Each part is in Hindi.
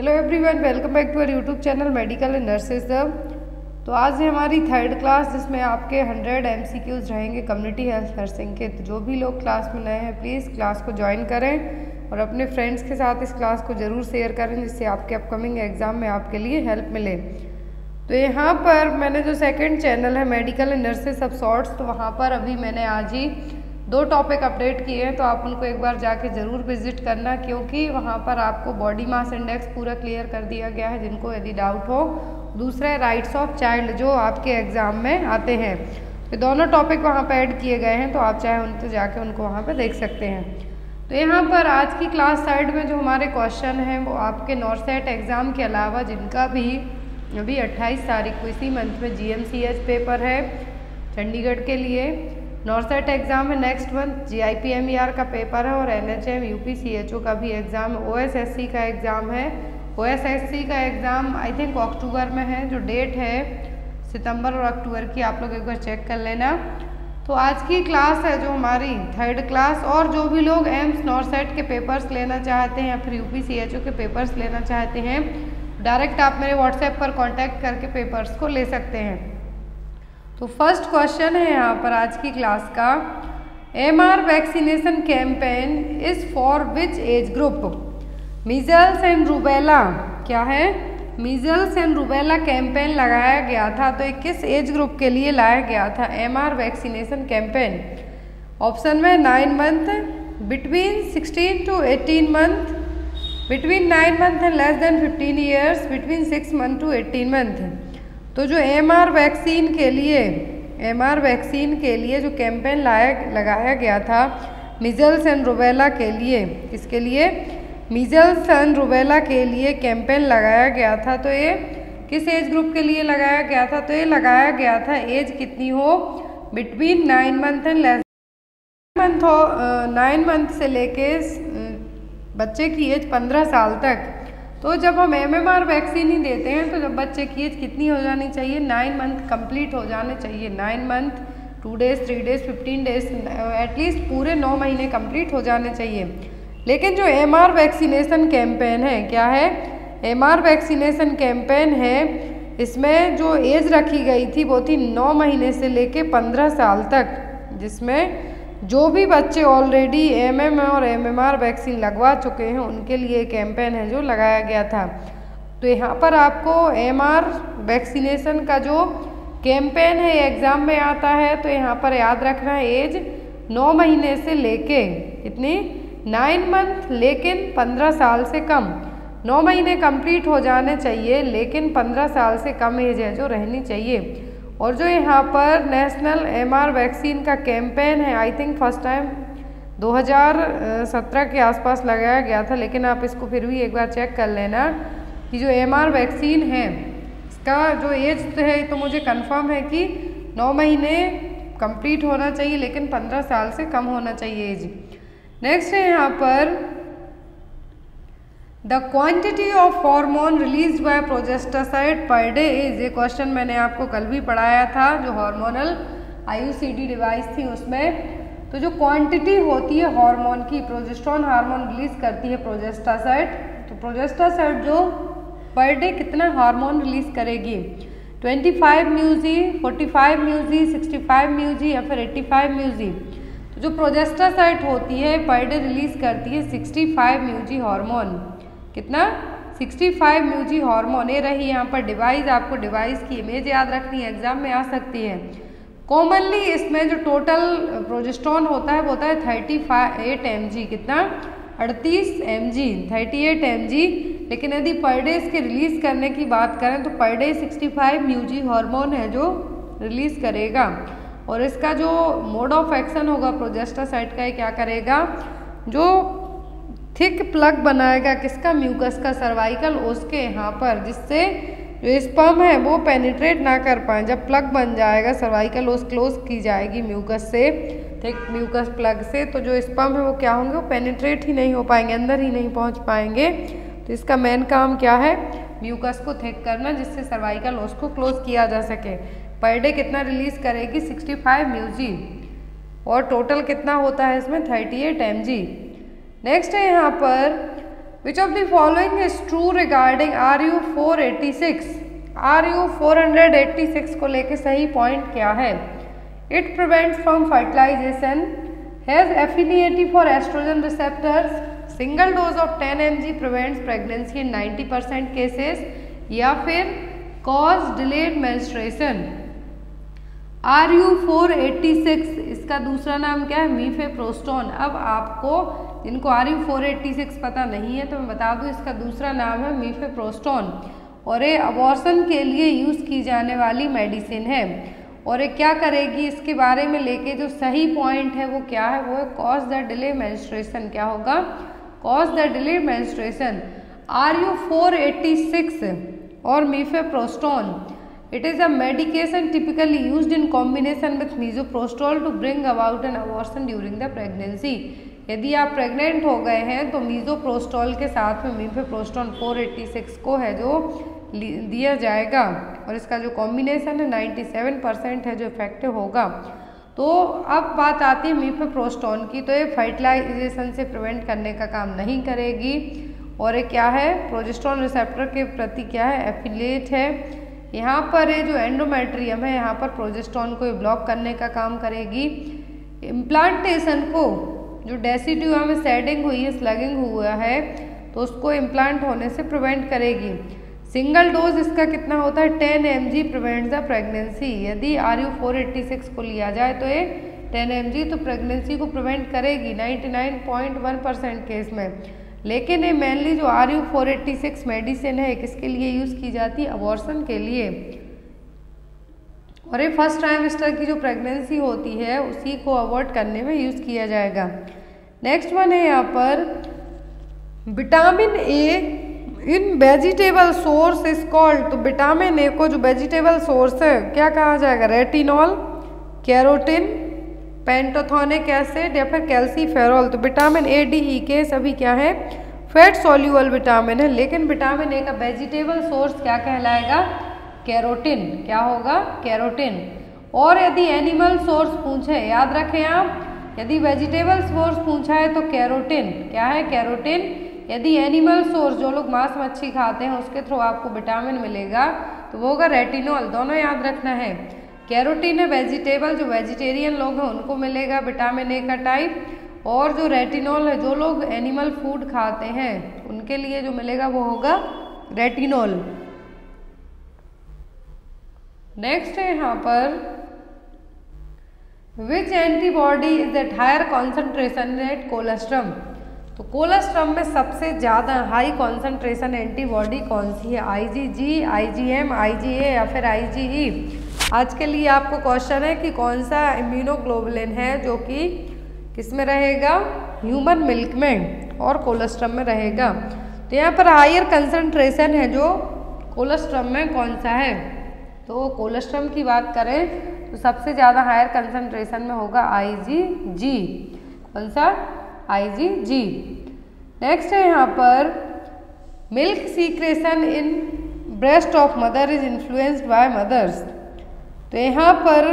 Hello everyone welcome back to uh YouTube channel medical and nurses सब तो आज है हमारी थर्ड क्लास जिसमें आपके 100 एमसीक्यूज रहेंगे कम्युनिटी हेल्थ नर्सिंग के। तो जो भी लोग क्लास में नए हैं प्लीज़ क्लास को ज्वाइन करें और अपने फ्रेंड्स के साथ इस क्लास को ज़रूर शेयर करें, जिससे आपके अपकमिंग एग्ज़ाम में आपके लिए हेल्प मिले। तो यहाँ पर मैंने जो सेकेंड चैनल है मेडिकल एंड नर्सेज सब शॉर्ट्स तो वहाँ पर अभी मैंने आज ही दो टॉपिक अपडेट किए हैं तो आप उनको एक बार जाके ज़रूर विज़िट करना, क्योंकि वहाँ पर आपको बॉडी मास इंडेक्स पूरा क्लियर कर दिया गया है, जिनको यदि डाउट हो। दूसरा है राइट्स ऑफ़ चाइल्ड जो आपके एग्ज़ाम में आते हैं। तो दोनों टॉपिक वहाँ पर ऐड किए गए हैं तो आप चाहे उन तो जाके उनको वहाँ पर देख सकते हैं। तो यहाँ पर आज की क्लास साइड में जो हमारे क्वेश्चन हैं, वो आपके नॉर्सेट एग्ज़ाम के अलावा जिनका भी, अभी 28 तारीख को इसी मंथ में जीएमसीएच पेपर है, चंडीगढ़ के लिए। नॉर्सेट एग्ज़ाम है next month G I P M E R का पेपर है और N H M U P C H O का भी exam O S S C का एग्ज़ाम है। ओ एस एस सी का एग्ज़ाम आई थिंक अक्टूबर में है, जो डेट है, सितंबर और अक्टूबर की, आप लोग एक बार चेक कर लेना। तो आज की क्लास है जो हमारी थर्ड क्लास और जो भी लोग एम्स नॉर्सेट के पेपर्स लेना चाहते हैं या फिर U P C H O के पेपर्स लेना चाहते हैं डायरेक्ट आप मेरे व्हाट्सएप पर कॉन्टैक्ट करके पेपर्स को ले सकते हैं। तो फ़र्स्ट क्वेश्चन है यहाँ पर आज की क्लास का। M R vaccination campaign is for which age group measles and rubella क्या है? मीजल्स एंड रूबेला कैंपेन लगाया गया था तो एक किस एज ग्रुप के लिए लाया गया था M R vaccination campaign option में nine month between sixteen to eighteen month between nine month and less than fifteen years between six month to eighteen month तो जो एम आर वैक्सीन के लिए एम आर वैक्सीन के लिए जो कैंपेन लाया, लगाया गया था मिजल्स एंड रुबेला के लिए, किसके लिए? मिजल्स एंड रुबेला के लिए कैंपेन लगाया गया था तो ये किस एज ग्रुप के लिए लगाया गया था? तो ये लगाया गया था एज कितनी हो? Between nine month and less month हो नाइन मंथ से लेके बच्चे की एज पंद्रह साल तक। तो जब हम एम एम आर वैक्सीन ही देते हैं तो जब बच्चे की एज कितनी हो जानी चाहिए? नाइन मंथ कंप्लीट हो जाने चाहिए। Nine month two days three days fifteen days at least पूरे नौ महीने कंप्लीट हो जाने चाहिए। लेकिन जो एम आर वैक्सीनेशन कैंपेन है, क्या है? एम आर वैक्सीनेशन कैंपेन है, इसमें जो एज रखी गई थी, वो थी नौ महीने से लेके पंद्रह साल तक, जिसमें जो भी बच्चे ऑलरेडी एम एम और एम एम आर वैक्सीन लगवा चुके हैं, उनके लिए कैंपेन है जो लगाया गया था। तो यहाँ पर आपको एम आर वैक्सीनेशन का जो कैंपेन है एग्ज़ाम में आता है तो यहाँ पर याद रखना है एज नौ महीने से लेके इतनी नाइन मंथ लेकिन पंद्रह साल से कम। नौ महीने कंप्लीट हो जाने चाहिए, लेकिन पंद्रह साल से कम एज है जो रहनी चाहिए। और जो यहाँ पर नेशनल एमआर वैक्सीन का कैंपेन है आई थिंक फ़र्स्ट टाइम 2017 के आसपास लगाया गया था, लेकिन आप इसको फिर भी एक बार चेक कर लेना कि जो एमआर वैक्सीन है, इसका जो एज है तो मुझे कंफर्म है कि नौ महीने कंप्लीट होना चाहिए, लेकिन पंद्रह साल से कम होना चाहिए एज नेक्स्ट है यहाँ पर the quantity of hormone release by progestasert per day is ये क्वेश्चन मैंने आपको कल भी पढ़ाया था, जो हार्मोनल आईयूसीडी डिवाइस थी उसमें। तो जो क्वांटिटी होती है हार्मोन की प्रोजेस्ट्रॉन हार्मोन रिलीज़ करती है प्रोजेस्टासाइड तो प्रोजेस्टासाइड जो पर डे कितना हार्मोन रिलीज़ करेगी? 25 म्यूजी 45 म्यूजी 65 म्यूजी या फिर 85 म्यूजी तो जो प्रोजेस्टासाइड होती है पर डे रिलीज़ करती है 65 म्यूजी हार्मोन कितना? 65 म्यूजी हार्मोन। ये रही, यहाँ पर डिवाइस आपको डिवाइस की इमेज याद रखनी है एग्ज़ाम में आ सकती है। कॉमनली इसमें जो टोटल प्रोजेस्ट्रॉन होता है, वो होता है thirty five eight M G कितना? अड़तीस M G thirty eight M G लेकिन यदि पर डे इसके रिलीज़ करने की बात करें तो पर डे सिक्सटी फाइव म्यूजी हार्मोन है जो रिलीज़ करेगा। और इसका जो मोड ऑफ़ एक्शन होगा प्रोजेस्टासाइड का, ये क्या करेगा? जो थिक प्लग बनाएगा किसका? म्यूकस का, सर्वाइकल उसके यहाँ पर, जिससे जो स्पम है, वो पेनिट्रेट ना कर पाए। जब प्लग बन जाएगा, सर्वाइकल ओस क्लोज की जाएगी म्यूकस से, थिक म्यूकस प्लग से तो जो स्पम है, वो क्या होंगे? वो पेनिट्रेट ही नहीं हो पाएँगे, अंदर ही नहीं पहुँच पाएँगे। तो इसका मेन काम क्या है? म्यूकस को थिक करना, जिससे सर्वाइकल ओस को क्लोज किया जा सके। पर डे कितना रिलीज़ करेगी? 65 म्यूजी और टोटल कितना होता है इसमें? 38 एम नेक्स्ट है यहाँ पर which of the following is true regarding R U four eighty six R U four hundred eighty six को लेके सही पॉइंट क्या है? It prevents from fertilization has affinity for estrogen receptors single dose of ten M G prevents pregnancy in ninety percent cases या फिर cause delayed menstruation R U four eighty six इसका दूसरा नाम क्या है? मीफे प्रोस्टोन अब आपको जिनको R U four eighty six पता नहीं है तो मैं बता दूँ, इसका दूसरा नाम है मीफे प्रोस्टोन और ये अबॉर्सन के लिए यूज़ की जाने वाली मेडिसिन है और ये क्या करेगी, इसके बारे में लेके जो सही पॉइंट है, वो क्या है, वो है कॉज द डिले मेंस्ट्रुएशन क्या होगा cause the delay menstruation R U four eighty six और mifepristone It is a medication typically used in combination with misoprostol to bring about an abortion during the pregnancy. यदि आप प्रेग्नेंट हो गए हैं तो मीजोप्रोस्टॉल के साथ में मीफेप्रोस्टॉल 486 को है जो दिया जाएगा। और इसका जो कॉम्बिनेशन है 97 परसेंट है जो इफ़ेक्टिव होगा। तो अब बात आती है मीफेप्रोस्टॉन की तो ये फर्टिलाइजेशन से प्रिवेंट करने का काम नहीं करेगी। और ये क्या है? प्रोजेस्ट्रॉन रिसेप्टर के प्रति क्या है? एफिलेट है। यहाँ पर ये जो एंडोमेट्रियम है, यहाँ पर प्रोजेस्ट्रॉन को ब्लॉक करने का काम करेगी। इम्प्लांटेशन को जो डेसिड्यूआ में सेडिंग हुई है, स्लगिंग हुआ है तो उसको इम्प्लांट होने से प्रिवेंट करेगी। सिंगल डोज इसका कितना होता है? Ten M G prevent the pregnancy यदि R U four eighty six को लिया जाए तो ये टेन एम जी तो प्रेगनेंसी को प्रिवेंट करेगी ninety nine point one percent case में। लेकिन ये मेनली जो R U four eighty six medicine है, किसके लिए यूज़ की जाती है? अबॉर्सन के लिए। और ये फ़र्स्ट ट्राइमेस्टर की जो प्रेगनेंसी होती है, उसी को अवॉइड करने में यूज़ किया जाएगा। नेक्स्ट वन है यहाँ पर vitamin A in vegetable source is called तो विटामिन ए को जो वेजिटेबल सोर्स है, क्या कहा जाएगा? रेटिनॉल कैरोटिन पेंटोथोनिक एसिड या फिर कैल्सीफेरॉल तो विटामिन ए डी ई के सभी क्या है? फैट सोल्यूबल विटामिन है। लेकिन विटामिन ए का वेजिटेबल सोर्स क्या कहलाएगा? कैरोटिन, क्या होगा? कैरोटिन। और यदि एनिमल सोर्स पूछे, याद रखें आप, यदि वेजिटेबल सोर्स पूछा है तो कैरोटिन, क्या है? कैरोटिन। यदि एनिमल सोर्स, जो लोग मांस मच्छी खाते हैं, उसके थ्रू आपको विटामिन मिलेगा तो वो होगा रेटिनॉल, दोनों याद रखना है। कैरोटीन है वेजिटेबल, जो वेजिटेरियन लोग हैं, उनको मिलेगा विटामिन ए का टाइप और जो रेटिनॉल है, जो लोग एनिमल फ़ूड खाते हैं, उनके लिए जो मिलेगा वो होगा रेटिनॉल। नेक्स्ट है यहाँ पर which antibody is at higher concentration at colostrum तो कोलेस्ट्रम में सबसे ज़्यादा हाई कॉन्सेंट्रेशन एंटीबॉडी कौन सी है? आईजीजी, आईजीएम, आईजीए या फिर आईजीई आज के लिए आपको क्वेश्चन है कि कौन सा इम्यूनोग्लोबुलिन है जो कि किसमें रहेगा? ह्यूमन मिल्क में और कोलेस्ट्रम में रहेगा। तो यहाँ पर हायर कंसंट्रेशन है जो कोलेस्ट्रम में कौन सा है? तो कोलेस्ट्रम की बात करें तो सबसे ज़्यादा हायर कंसंट्रेशन में होगा आई जी जी कौन सा? आई जी जी नेक्स्ट है यहाँ पर milk secretion in breast of mother is influenced by mothers तो यहाँ पर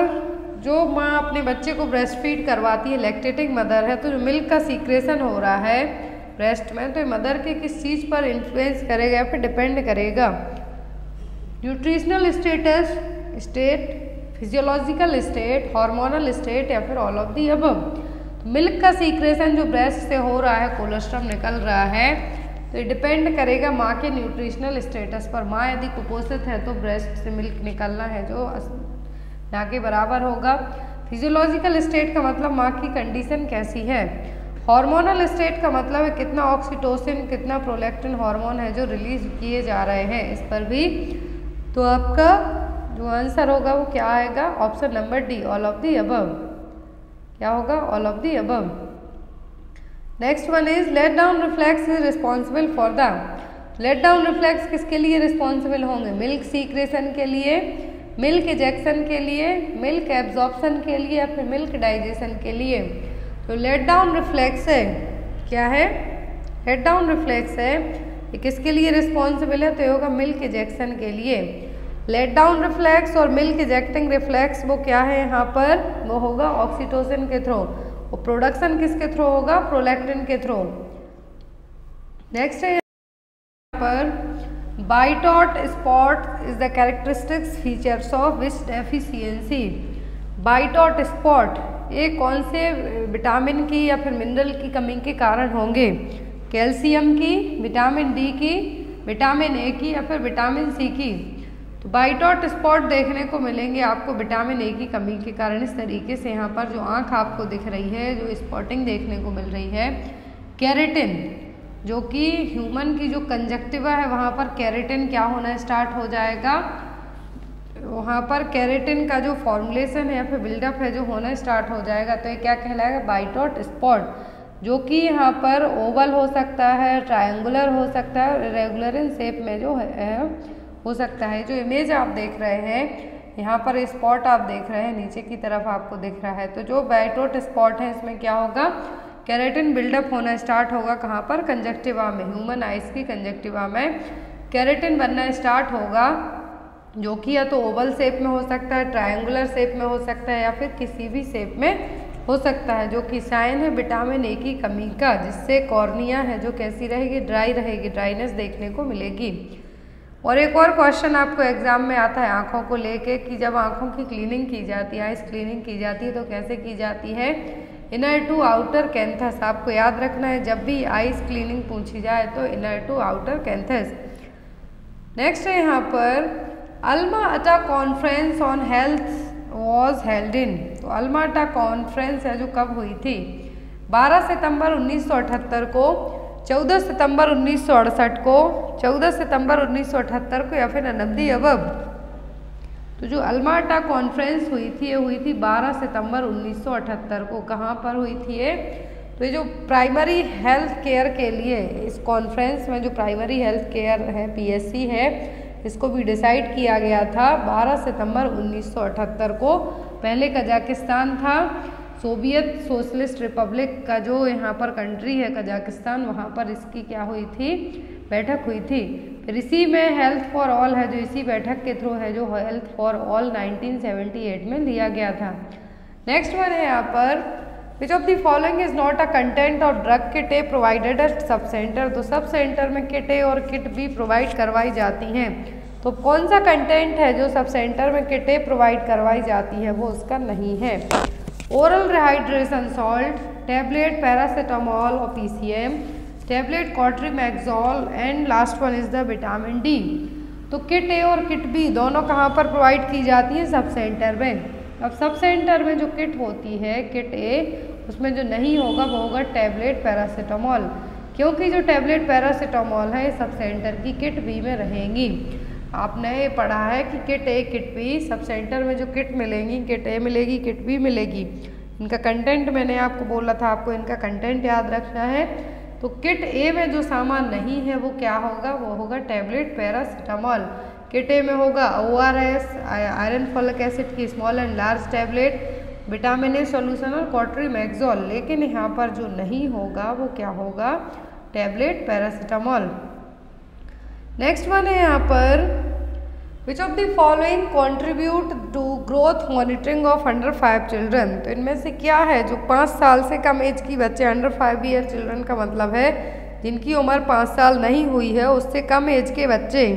जो माँ अपने बच्चे को ब्रेस्ट फ़ीड करवाती है लैक्टेटिंग मदर है तो जो मिल्क का सीक्रेशन हो रहा है ब्रेस्ट में तो मदर के किस चीज़ पर इन्फ्लुएंस करेगा या फिर डिपेंड करेगा? Nutritional status state physiological state hormonal state या फिर ऑल ऑफ़ दी अब मिल्क का सीक्रेशन जो ब्रेस्ट से हो रहा है कोलेस्ट्रॉम निकल रहा है तो डिपेंड करेगा माँ के न्यूट्रिशनल स्टेटस पर। माँ यदि कुपोषित है तो ब्रेस्ट से मिल्क निकलना है, जो ना के बराबर होगा। फिजियोलॉजिकल स्टेट का मतलब माँ की कंडीशन कैसी है? हार्मोनल स्टेट का मतलब है कितना ऑक्सीटोसिन कितना प्रोलेक्टिन हार्मोन है, जो रिलीज़ किए जा रहे हैं। इस पर भी तो आपका जो आंसर होगा वो क्या आएगा? Option number D all of the above क्या होगा? All of the above next one is let down reflex is responsible for the let down reflex किसके लिए रिस्पॉन्सिबल होंगे? मिल्क सीक्रेशन के लिए मिल्क इजेक्शन के लिए मिल्क एब्जॉर्प्शन के लिए या फिर मिल्क डाइजेशन के लिए? तो लेट डाउन रिफ्लेक्स है, क्या है? लेट डाउन रिफ्लेक्स है, ये किसके लिए रिस्पॉन्सिबल है? तो ये होगा मिल्क इजेक्शन के लिए. लेट डाउन रिफ्लेक्स और मिल्क इजेक्टिंग रिफ्लेक्स वो क्या है यहाँ पर? वो होगा ऑक्सीटोसिन के थ्रू और प्रोडक्शन किसके थ्रू होगा? प्रोलैक्टिन के थ्रू नेक्स्ट है यहाँ पर Bitot spot is the characteristics features of which deficiency Bitot spot ये कौन से विटामिन की या फिर मिनरल की कमी के कारण होंगे? कैल्शियम की विटामिन डी की विटामिन ए की या फिर विटामिन सी की? तो बाइट बाइटॉट स्पॉट देखने को मिलेंगे आपको विटामिन ए की कमी के कारण। इस तरीके से यहाँ पर जो आँख आपको दिख रही है, जो स्पॉटिंग देखने को मिल रही है कैरेटिन जो कि ह्यूमन की जो कंजक्टिवा है, वहाँ पर कैरेटिन क्या होना स्टार्ट हो जाएगा? वहाँ पर कैरेटिन का जो फॉर्मुलेशन है या फिर बिल्डअप है, जो होना स्टार्ट हो जाएगा। तो ये क्या कहलाएगा? बाइटॉट स्पॉट जो कि यहाँ पर ओवल हो सकता है ट्रायंगुलर हो सकता है रेगुलर इन शेप में जो है हो सकता है। जो इमेज आप देख रहे हैं, यहाँ पर स्पॉट आप देख रहे हैं, नीचे की तरफ़ आपको दिख रहा है। तो जो बैटोट स्पॉट है, इसमें क्या होगा? कैरेटिन बिल्डअप होना स्टार्ट होगा कहाँ पर? कंजक्टिवा में। ह्यूमन आइस की कंजक्टिवा में। कैरेटिन बनना स्टार्ट होगा जो कि या तो ओवल शेप में हो सकता है ट्रायंगुलर शेप में हो सकता है या फिर किसी भी शेप में हो सकता है, जो कि साइन है विटामिन ए की कमी का, जिससे कॉर्निया है जो कैसी रहेगी ड्राई रहेगी ड्राइनेस देखने को मिलेगी। और एक और क्वेश्चन आपको एग्ज़ाम में आता है, आँखों को लेके, कि जब आँखों की क्लीनिंग की जाती है आइस क्लीनिंग की जाती है तो कैसे की जाती है? इनर टू आउटर कैंथस आपको याद रखना है, जब भी आइस क्लीनिंग पूछी जाए तो inner to outer canthus next है यहाँ पर Alma Ata conference on health was held in तो अल्मा अटा कॉन्फ्रेंस है जो कब हुई थी? 12 सितंबर 1978 को 14 सितंबर उन्नीस सौ अड़सठ को 14 सितंबर 1978 को या फिर नब्दी अबब तो जो अल्माटा कॉन्फ्रेंस हुई थी, ये हुई थी 12 सितंबर 1978 को। कहाँ पर हुई थी ये? तो ये जो प्राइमरी हेल्थ केयर के लिए इस कॉन्फ्रेंस में जो प्राइमरी हेल्थ केयर है पीएससी है, इसको भी डिसाइड किया गया था 12 सितंबर 1978 को। पहले कजाकिस्तान था सोवियत सोशलिस्ट रिपब्लिक का जो यहाँ पर कंट्री है, कजाकिस्तान, वहाँ पर इसकी क्या हुई थी? बैठक हुई थी। फिर इसी में हेल्थ फॉर ऑल है, जो इसी बैठक के थ्रू है, जो हेल्थ फॉर ऑल 1978 में लिया गया था। नेक्स्ट वन है यहाँ पर which of the following is not a content of drug kit A provided at sub centre तो सब सेंटर में किट ए और किट बी प्रोवाइड करवाई जाती हैं। तो कौन सा कंटेंट है जो सब सेंटर में किट प्रोवाइड करवाई जाती है, वो उसका नहीं है। Oral rehydration salt tablet paracetamol और PCM tablet cotrimoxazole and last one is the vitamin D तो किट ए और किट बी दोनों कहाँ पर प्रोवाइड की जाती है? सब सेंटर में। अब सब सेंटर में जो किट होती है, किट ए उसमें जो नहीं होगा, वो होगा टैबलेट पैरासीटामोल क्योंकि जो टैबलेट पैरासीटामोल है सब सेंटर की किट बी में रहेंगी। आपने ये पढ़ा है कि kit A, kit B, sub centre में जो किट मिलेंगी, किट ए मिलेगी, किट बी मिलेगी। इनका कंटेंट मैंने आपको बोला था, आपको इनका कंटेंट याद रखना है। तो किट ए में जो सामान नहीं है, वो क्या होगा? वो होगा टैबलेट पैरासीटामॉल किट ए में होगा O R S iron folic acid की small and large tablet vitamin A solution और कॉटरी मैगजोल लेकिन यहाँ पर जो नहीं होगा, वो क्या होगा? टैबलेट पैरासीटामॉल नेक्स्ट वन है यहाँ पर which of the following contribute to growth monitoring of under five children तो इनमें से क्या है जो पाँच साल से कम एज की बच्चे अंडर फाइव ईयर चिल्ड्रन का मतलब है, जिनकी उम्र पाँच साल नहीं हुई है, उससे कम एज के बच्चे?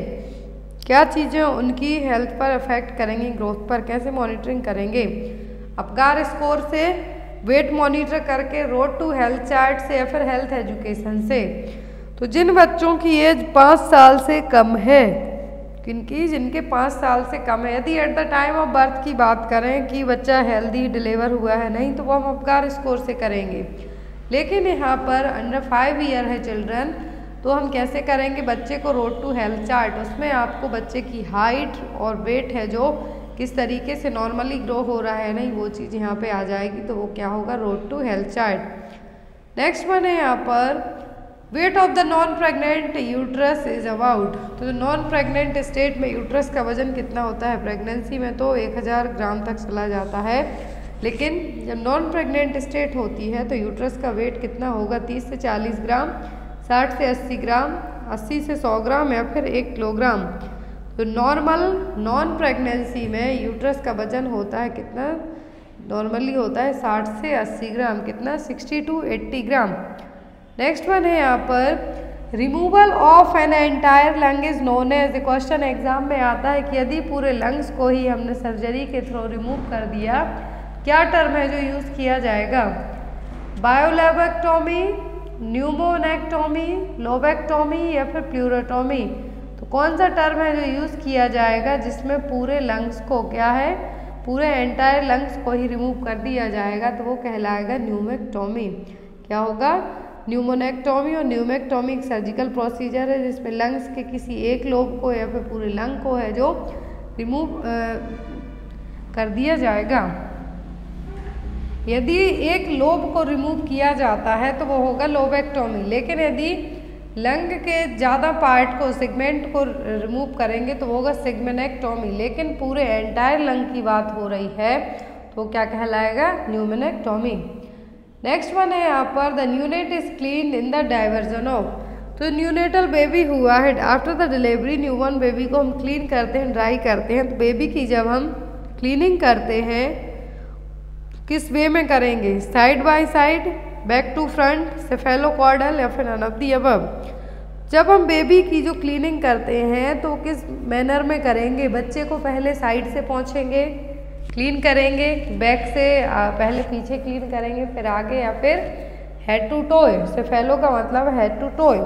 क्या चीज़ें उनकी हेल्थ पर अफेक्ट करेंगी ग्रोथ पर? कैसे मॉनिटरिंग करेंगे? अपगार स्कोर से वेट मॉनिटर करके रोड टू हेल्थ चार्ट से, या फिर हेल्थ एजुकेशन से? तो जिन बच्चों की एज पाँच साल से कम है, किनकी, जिनके पाँच साल से कम है, यदि at the time of birth की बात करें कि बच्चा हेल्दी डिलीवर हुआ है, नहीं तो वो हम अपकार स्कोर से करेंगे। लेकिन यहाँ पर अंडर फाइव ईयर है चिल्ड्रन तो हम कैसे करेंगे? बच्चे को रोड टू हेल्थ चार्ट उसमें आपको बच्चे की हाइट और वेट है जो किस तरीके से नॉर्मली ग्रो हो रहा है, नहीं, वो चीज़ यहाँ पे आ जाएगी तो वो क्या होगा? Road to health chart next one है यहाँ पर weight of the non pregnant uterus is about तो नॉन प्रेग्नेंट स्टेट में यूट्रस का वज़न कितना होता है? प्रेगनेंसी में तो 1000 ग्राम तक चला जाता है। लेकिन जब नॉन प्रेग्नेंट स्टेट होती है तो यूट्रस का वेट कितना होगा? 30 से 40 ग्राम 60 से 80 ग्राम 80 से 100 ग्राम या फिर एक किलोग्राम। तो नॉर्मल नॉन प्रेगनेंसी में यूट्रस का वज़न होता है कितना? नॉर्मली होता है 60 से 80 ग्राम, कितना? 60 टू 80 ग्राम। नेक्स्ट वन है यहाँ पर removal of an entire lung is known as a question exam में आता है कि यदि पूरे लंग्स को ही हमने सर्जरी के थ्रू रिमूव कर दिया, क्या टर्म है जो यूज़ किया जाएगा? बायोलेबेक्टोमी न्यूमोनेक्टोमी लोबेक्टोमी या फिर प्लूरोटोमी तो कौन सा टर्म है जो यूज़ किया जाएगा जिसमें पूरे लंग्स को, क्या है? पूरे एंटायर लंग्स को ही रिमूव कर दिया जाएगा तो वो कहलाएगा न्यूमेक्टोमी क्या होगा? न्यूमोनेक्टोमी और न्यूमेक्टोमी एक सर्जिकल प्रोसीजर है, जिसमें लंग्स के किसी एक लोब को या फिर पूरे लंग को है जो रिमूव कर दिया जाएगा। यदि एक लोब को रिमूव किया जाता है तो वो होगा लोबेक्टोमी लेकिन यदि लंग के ज़्यादा पार्ट को सेगमेंट को रिमूव करेंगे तो वो होगा सिगमेनेक्टोमी लेकिन पूरे एंटायर लंग की बात हो रही है तो क्या कहलाएगा? न्यूमेनेक्टोमी नेक्स्ट वन है यहाँ पर the neonate is clean in the diversion of तो न्यूनेटल बेबी हुआ है। After the delivery new one baby को हम क्लीन करते हैं ड्राई करते हैं। तो बेबी की जब हम क्लीनिंग करते हैं, किस वे में करेंगे? Side by side back to front cephalocaudal या फिर ऑफ़ दी अबव जब हम बेबी की जो क्लीनिंग करते हैं तो किस मैनर में करेंगे? बच्चे को पहले साइड से पहुँचेंगे। क्लीन करेंगे, बैक से पहले पीछे क्लीन करेंगे, फिर आगे या फिर हेड टू टोय सेफेलो का मतलब हेड टू टोय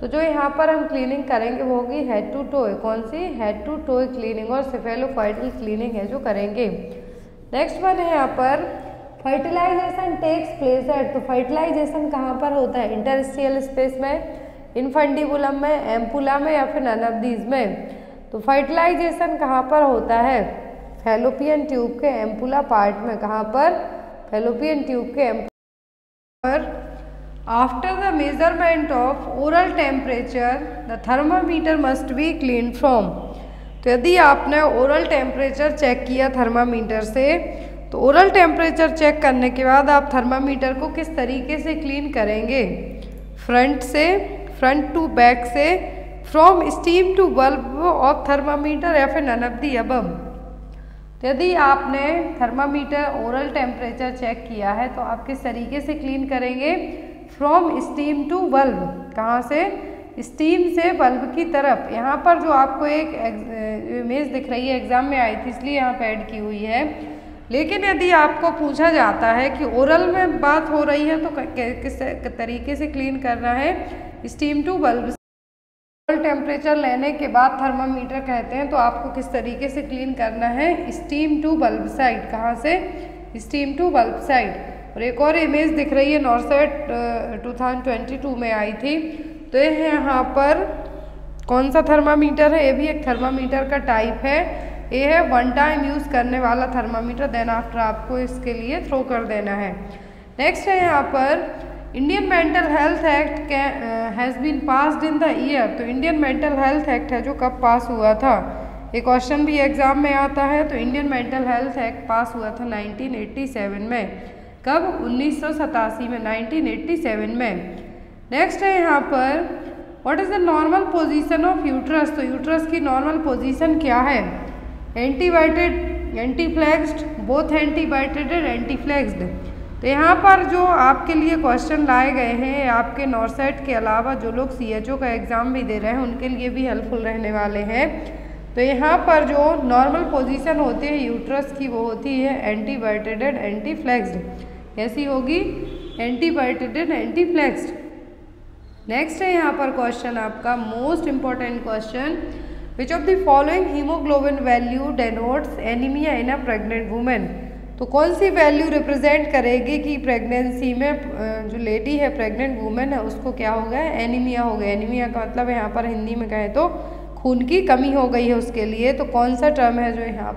तो जो यहाँ पर हम क्लीनिंग करेंगे वो होगी हेड टू टोय कौन सी? हेड टू टोय क्लीनिंग और सेफेलोफाइटल क्लीनिंग है जो करेंगे। नेक्स्ट वन है यहाँ पर फर्टिलाइजेशन टेक्स प्लेस एट तो फर्टिलाइजेशन कहाँ पर होता है? इंटरस्टियल स्पेस में इनफंडिबुलम में एम्पुला में या फिर ननबदीज में। तो फर्टिलाइजेशन कहाँ पर होता है? फेलोपियन ट्यूब के एम्पुला पार्ट में, कहाँ पर? फेलोपियन ट्यूब के एम्पुला पर। After the measurement of oral temperature the thermometer must be clean from तो यदि आपने ओरल टेम्परेचर चेक किया थर्मामीटर से तो ओरल टेम्परेचर चेक करने के बाद आप थर्मामीटर को किस तरीके से क्लीन करेंगे? फ्रंट से फ्रंट टू बैक से from stem to bulb of thermometer या फिर नन ऑफ़ दी अबम यदि आपने थर्मामीटर ओरल टेम्परेचर चेक किया है तो आप किस तरीके से क्लीन करेंगे? फ्रॉम स्टीम टू बल्ब कहाँ से? स्टीम से बल्ब की तरफ़. यहाँ पर जो आपको एक इमेज दिख रही है एग्ज़ाम में आई थी, इसलिए यहाँ पे ऐड की हुई है। लेकिन यदि आपको पूछा जाता है कि ओरल में बात हो रही है तो किस तरीके से क्लीन करना है? स्टीम टू बल्ब टेम्परेचर लेने के बाद थर्मामीटर कहते हैं तो आपको किस तरीके से क्लीन करना है? स्टीम टू बल्ब साइड कहाँ से? स्टीम टू बल्ब साइड और एक और इमेज दिख रही है NORCET two thousand twenty two में आई थी। तो ये है यहाँ पर, कौन सा थर्मामीटर है? ये भी एक थर्मामीटर का टाइप है। ये है वन टाइम यूज़ करने वाला थर्मामीटर देन आफ्टर आपको इसके लिए थ्रो कर देना है। नेक्स्ट है यहाँ पर Indian mental health act has been passed in the year तो इंडियन मेंटल हेल्थ एक्ट है जो कब पास हुआ था? एक क्वेश्चन भी एग्ज़ाम में आता है तो Indian mental health act pass हुआ था 1987 में. कब? उन्नीस में 1987 में. नेक्स्ट है यहाँ पर what is the normal position of uterus तो यूट्रस की नॉर्मल पोजीशन क्या है? एंटीबाइटेड एंटीफ्लेक्स्ड बोथ एंटीबाइटेड एंड एंटीफ्लेक्स्ड तो यहाँ पर जो आपके लिए क्वेश्चन लाए गए हैं, आपके नॉर्सेट के अलावा जो लोग सी एच ओ का एग्ज़ाम भी दे रहे हैं, उनके लिए भी हेल्पफुल रहने वाले हैं। तो यहाँ पर जो नॉर्मल पोजीशन होती है यूट्रस की वो होती है एंटीबाइटेड एंड एंटीफ्लेक्स्ड कैसी होगी? एंटीबाइटेड एंड एंटीफ्लेक्स्ड नेक्स्ट है यहाँ पर क्वेश्चन आपका most important question which of the following haemoglobin value denotes anaemia in a pregnant women तो कौन सी वैल्यू रिप्रेजेंट करेगी कि प्रेगनेंसी में जो लेडी है प्रेग्नेंट वुमेन है, उसको क्या हो गया? एनीमिया हो गया। एनीमिया का मतलब यहाँ पर हिंदी में कहें तो खून की कमी हो गई है उसके लिए। तो कौन सा टर्म है जो यहाँ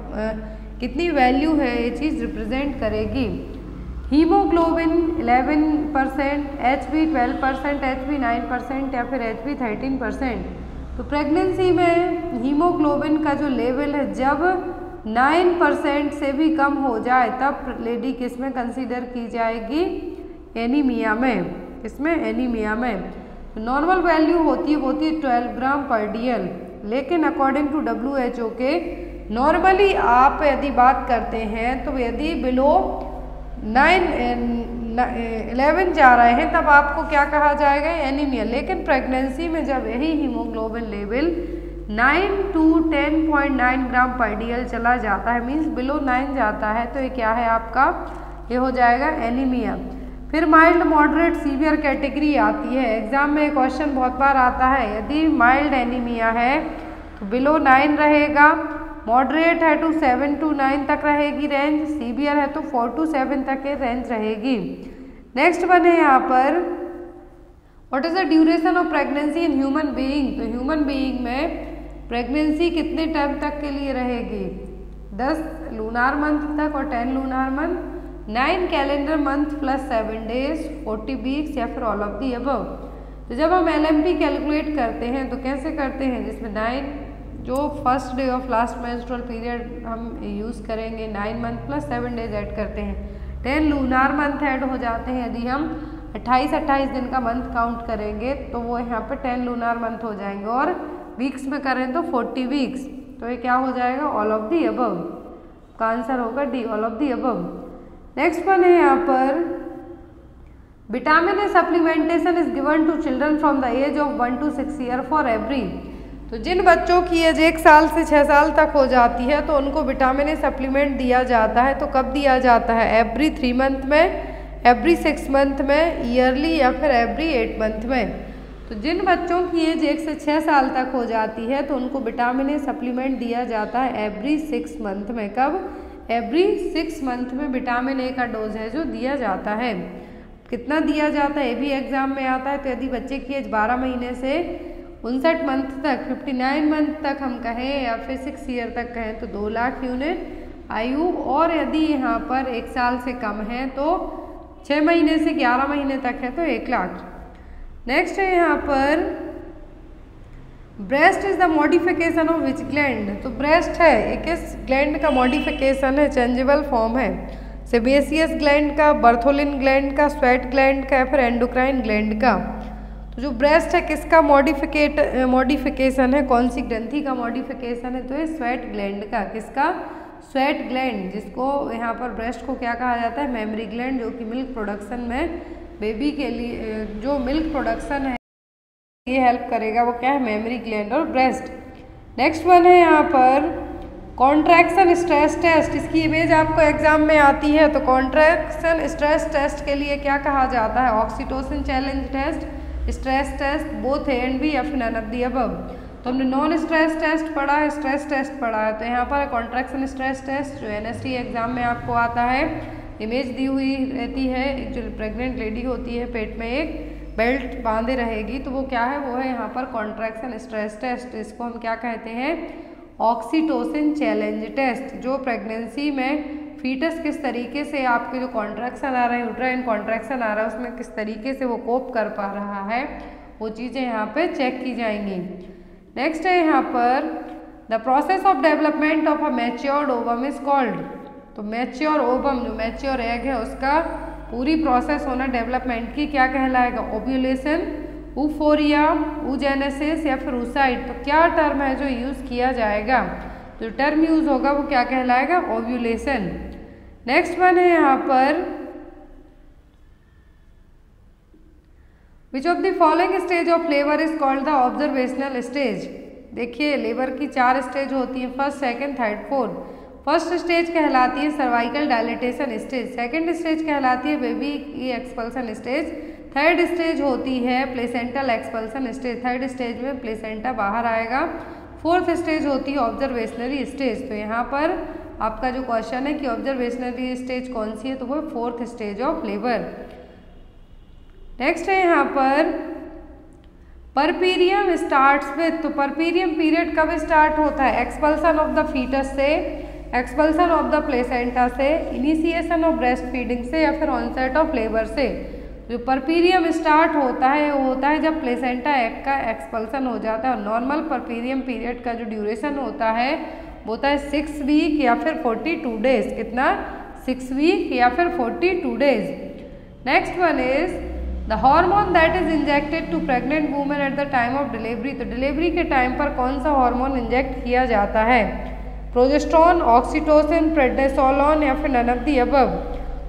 कितनी वैल्यू है ये चीज़ रिप्रेजेंट करेगी? Haemoglobin 11 percent H B twelve percent H B nine percent या फिर एच बी थर्टीन परसेंट तो प्रेगनेंसी में हीमोग्लोबिन का जो लेवल है, जब नाइन परसेंट से भी कम हो जाए, तब लेडी किसमें कंसीडर की जाएगी? एनीमिया में। इसमें एनीमिया में। नॉर्मल वैल्यू होती होती है ट्वेल्व ग्राम पर डीएल लेकिन according to W H O के नॉर्मली आप यदि बात करते हैं तो यदि बिलो नाइन इलेवन जा रहे हैं, तब आपको क्या कहा जाएगा? एनीमिया। लेकिन प्रेगनेंसी में जब यही haemoglobin level nine to ten point nine gram पर डी चला जाता है मीन्स बिलो नाइन जाता है तो ये क्या है आपका? ये हो जाएगा एनीमिया फिर माइल्ड मॉडरेट सीवियर कैटेगरी आती है. एग्ज़ाम में क्वेश्चन बहुत बार आता है, यदि माइल्ड एनीमिया है तो बिलो नाइन रहेगा. मॉडरेट है टू सेवन टू नाइन तक रहेगी रेंज सीवियर है तो फोर टू सेवन तक ये रेंज रहेगी. नेक्स्ट वन है यहाँ पर. What is the duration of pregnancy in human being तो ह्यूमन बीइंग में प्रेगनेंसी कितने टाइम तक के लिए रहेगी? दस लूनार मंथ तक और ten lunar month nine calendar month plus seven days forty weeks या फिर ऑल ऑफ़ दी अबव तो जब हम एल एम पी कैलकुलेट करते हैं तो कैसे करते हैं? जिसमें नाइन जो first day of last menstrual period हम यूज़ करेंगे nine month plus seven days add करते हैं। टेन लूनार मंथ ऐड हो जाते हैं। यदि हम अट्ठाईस अट्ठाईस दिन का मंथ काउंट करेंगे तो वो यहाँ पर टेन लूनार मंथ हो जाएँगे। और वीक्स में करें तो फोर्टी वीक्स तो ये क्या हो जाएगा? ऑल ऑफ़ दी अबव का आंसर होगा D all of the above next one है यहाँ पर. Vitamin A supplementation is given to children from the age of one to six year for every तो जिन बच्चों की एज एक साल से छः साल तक हो जाती है तो उनको विटामिन ए सप्लीमेंट दिया जाता है। तो कब दिया जाता है? एवरी थ्री मंथ में एवरी सिक्स मंथ में ईयरली या फिर एवरी एट मंथ में। तो जिन बच्चों की एज एक से छः साल तक हो जाती है तो उनको विटामिन ए सप्लीमेंट दिया जाता है एवरी सिक्स मंथ में। कब? एवरी सिक्स मंथ में विटामिन ए का डोज है, जो दिया जाता है। कितना दिया जाता है? ये भी एग्ज़ाम में आता है। तो यदि बच्चे की एज बारह महीने से उनसठ मंथ तक फिफ्टी नाइन मंथ तक हम कहें, या फिर सिक्स ईयर तक कहें तो दो लाख यूनिट आयु। और यदि यहाँ पर एक साल से कम है तो छः महीने से ग्यारह महीने तक है तो एक लाख। नेक्स्ट है यहाँ पर breast is the modification of which gland तो ब्रेस्ट है, एक इस ग्लैंड का मॉडिफिकेशन है चेंजेबल फॉर्म है। सेबेसियस ग्लैंड का बर्थोलिन ग्लैंड का स्वेट ग्लैंड का, या फिर एंडोक्राइन ग्लैंड का। तो जो ब्रेस्ट है, किसका मॉडिफिकेट मॉडिफिकेशन है? कौन सी ग्रंथि का मॉडिफिकेशन है? तो ये स्वेट ग्लैंड का, किसका? स्वेट ग्लैंड जिसको यहाँ पर ब्रेस्ट को क्या कहा जाता है? मेमरी ग्लैंड जो कि मिल्क प्रोडक्शन में बेबी के लिए जो मिल्क प्रोडक्शन है, ये हेल्प करेगा, वो क्या है? मेमोरी ग्लैंड और ब्रेस्ट नेक्स्ट वन है यहाँ पर कॉन्ट्रैक्शन स्ट्रेस टेस्ट इसकी इमेज आपको एग्ज़ाम में आती है तो कॉन्ट्रैक्शन स्ट्रेस टेस्ट के लिए क्या कहा जाता है? Oxytocin challenge test stress test both and B या फिर नन ऑफ़ दी अब तो हमने नॉन स्ट्रेस टेस्ट पढ़ा है स्ट्रेस टेस्ट पढ़ा है तो यहाँ पर कॉन्ट्रैक्शन स्ट्रेस टेस्ट जो एन एग्ज़ाम में आपको आता है इमेज दी हुई रहती है, एक जो प्रेग्नेंट लेडी होती है, पेट में एक बेल्ट बांधे रहेगी तो वो क्या है, वो है यहाँ पर कॉन्ट्रैक्शन स्ट्रेस टेस्ट इसको हम क्या कहते हैं ऑक्सीटोसिन चैलेंज टेस्ट जो प्रेगनेंसी में फीटस किस तरीके से आपके जो कॉन्ट्रैक्शन आ रहे हैं यूट्राइन कॉन्ट्रैक्शन आ रहा है, उसमें किस तरीके से वो कोप कर पा रहा है, वो चीज़ें यहाँ पे चेक की जाएँगी। नेक्स्ट है यहाँ पर the process of development of a matured ovum is called तो मैच्योर ओवम जो मैच्योर एग है, उसका पूरी प्रोसेस होना डेवलपमेंट की क्या कहलाएगा? ओब्यूलेशन ऊफोरिया ऊजेनेसिस या फिर ऊसाइड तो क्या टर्म है जो यूज़ किया जाएगा? जो टर्म यूज़ होगा, वो क्या कहलाएगा? ओव्यूलेशन नेक्स्ट वन है यहाँ पर। Which of the following stage of labour is called the observational stage देखिए लेबर की चार स्टेज होती है first second third fourth first stage कहलाती है cervical dilatation stage, second stage कहलाती है बेबी की एक्सपल्सन स्टेज, थर्ड स्टेज होती है placental expulsion stage, third stage में प्लेसेंटा बाहर आएगा, फोर्थ स्टेज होती है ऑब्जर्वेशनरी स्टेज। तो यहाँ पर आपका जो क्वेश्चन है कि ऑब्जर्वेशनरी स्टेज कौन सी है तो वो fourth stage of labour. Next है यहाँ पर, परपीरियम स्टार्ट्स विथ तो परपीरियम पीरियड कब स्टार्ट होता है? एक्सपल्सन ऑफ़ द फीटस से एक्सपल्सन ऑफ़ द प्लेसेंटा से, इनिशिएशन ऑफ़ ब्रेस्ट फीडिंग से या फिर ऑनसेट ऑफ़ लेबर से। जो परपीरियम स्टार्ट होता है, वो होता है जब प्लेसेंटा एग का एक्सपल्सन हो जाता है और नॉर्मल परपीरियम पीरियड का जो ड्यूरेशन होता है, वो होता है सिक्स वीक या फिर फोर्टी टू डेज़ कितना? सिक्स वीक या फिर forty two days next one is the hormone that is injected to pregnant women at the time of delivery तो डिलीवरी के टाइम पर कौन सा हार्मोन इंजेक्ट किया जाता है? प्रोजेस्ट्रॉन ऑक्सीटोसिन प्रेडेसोलॉन या फिर नन ऑफ़ दी अबव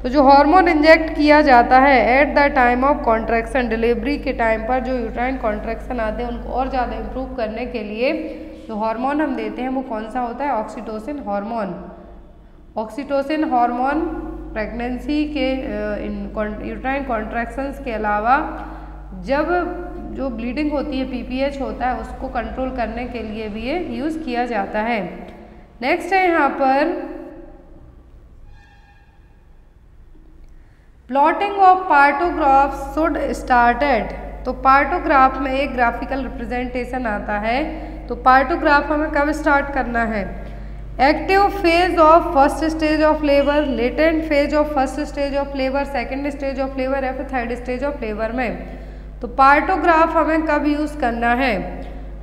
तो जो हार्मोन इंजेक्ट किया जाता है at the time of contraction delivery के टाइम पर जो यूट्राइन कॉन्ट्रैक्शन आते हैं, उनको और ज़्यादा इम्प्रूव करने के लिए जो हार्मोन हम देते हैं वो कौन सा होता है? Oxytocin hormone oxytocin hormone pregnancy के यूट्राइन कॉन्ट्रैक्शंस के अलावा जब जो ब्लीडिंग होती है पीपीएच होता है, उसको कंट्रोल करने के लिए भी ये यूज़ किया जाता है। नेक्स्ट है यहाँ पर plotting of partograph should started तो पार्टोग्राफ में एक ग्राफिकल रिप्रेजेंटेशन आता है। तो पार्टोग्राफ हमें कब स्टार्ट करना है? Active phase of first stage of labour latent phase of first stage of labour second stage of labour या फिर थर्ड स्टेज ऑफ़ लेबर में। तो पार्टोग्राफ हमें कब यूज़ करना है?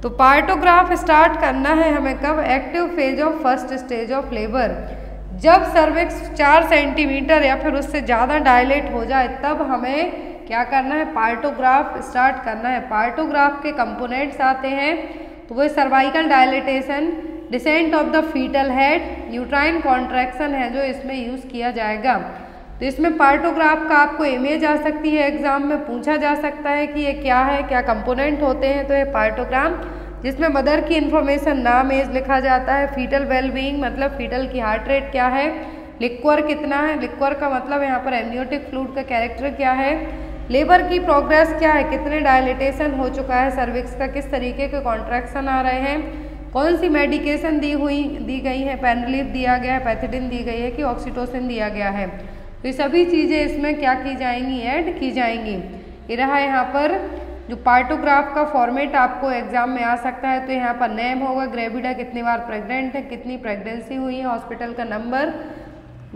तो पार्टोग्राफ स्टार्ट करना है हमें कब? Active phase of first stage of labour जब सर्विक्स चार सेंटीमीटर या फिर उससे ज़्यादा डायलेट हो जाए, तब हमें क्या करना है? पार्टोग्राफ स्टार्ट करना है। पार्टोग्राफ के कंपोनेंट्स आते हैं तो वो cervical dilatation descent of the foetal head uterine contraction है जो इसमें यूज़ किया जाएगा। तो इसमें पार्टोग्राफ का आपको इमेज आ सकती है एग्ज़ाम में पूछा जा सकता है कि ये क्या है, क्या कंपोनेंट होते हैं तो ये पार्टोग्राम, जिसमें मदर की इन्फॉर्मेशन नाम एज लिखा जाता है फीटल वेलबींग मतलब फीटल की हार्ट रेट क्या है लिक्वर कितना है लिक्वर का मतलब यहाँ पर एमनियोटिक फ्लूड का कैरेक्टर क्या है लेबर की प्रोग्रेस क्या है, कितने डायलिटेशन हो चुका है सर्विक्स का किस तरीके के कॉन्ट्रैक्शन आ रहे हैं, कौन सी मेडिकेशन दी हुई, दी गई है पेनरिलीफ दिया गया है पैथिडिन दी गई है कि ऑक्सीटोसिन दिया गया है। तो ये सभी चीज़ें इसमें क्या की जाएँगी? ऐड की जाएँगी। ये रहा यहाँ पर, जो पार्टोग्राफ का फॉर्मेट आपको एग्ज़ाम में आ सकता है तो यहाँ पर नेम होगा ग्रेविडा कितनी बार प्रेग्नेंट है, कितनी प्रेगनेंसी हुई है हॉस्पिटल का नंबर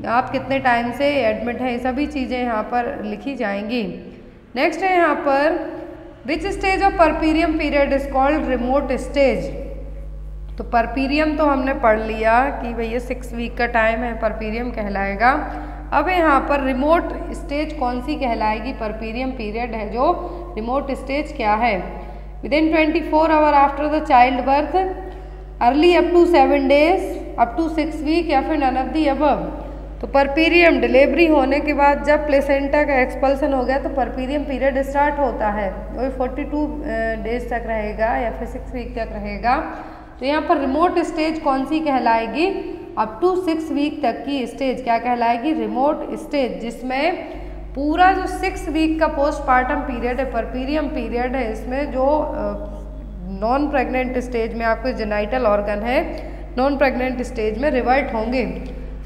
आप कितने टाइम से एडमिट हैं, ये सभी चीज़ें यहाँ पर लिखी जाएँगी। नेक्स्ट है यहाँ पर which stage of puerperium period is called remote stage तो परपीरियम तो हमने पढ़ लिया कि भैया सिक्स वीक का टाइम है परपीरियम कहलाएगा। अब यहाँ पर रिमोट स्टेज कौन सी कहलाएगी? परपीरियम पीरियड है जो रिमोट स्टेज क्या है? Within twenty four hour after the child birth early up to seven days up to six week या फिर नन ऑफ़ दी अबव तो परपीरियम डिलीवरी होने के बाद जब प्लेसेंटा का एक्सपल्सन हो गया तो परपीरियम पीरियड स्टार्ट होता है। वो फोर्टी टू डेज़ तक रहेगा या फिर सिक्स वीक तक रहेगा। तो यहाँ पर रिमोट स्टेज कौन सी कहलाएगी? अप टू सिक्स वीक तक की स्टेज क्या कहलाएगी? रिमोट स्टेज जिसमें पूरा जो सिक्स वीक का पोस्टमार्टम पीरियड है परपीरियम पीरियड है, इसमें जो नॉन प्रेग्नेंट स्टेज में आपके जेनाइटल ऑर्गन है नॉन प्रेग्नेंट स्टेज में रिवर्ट होंगे।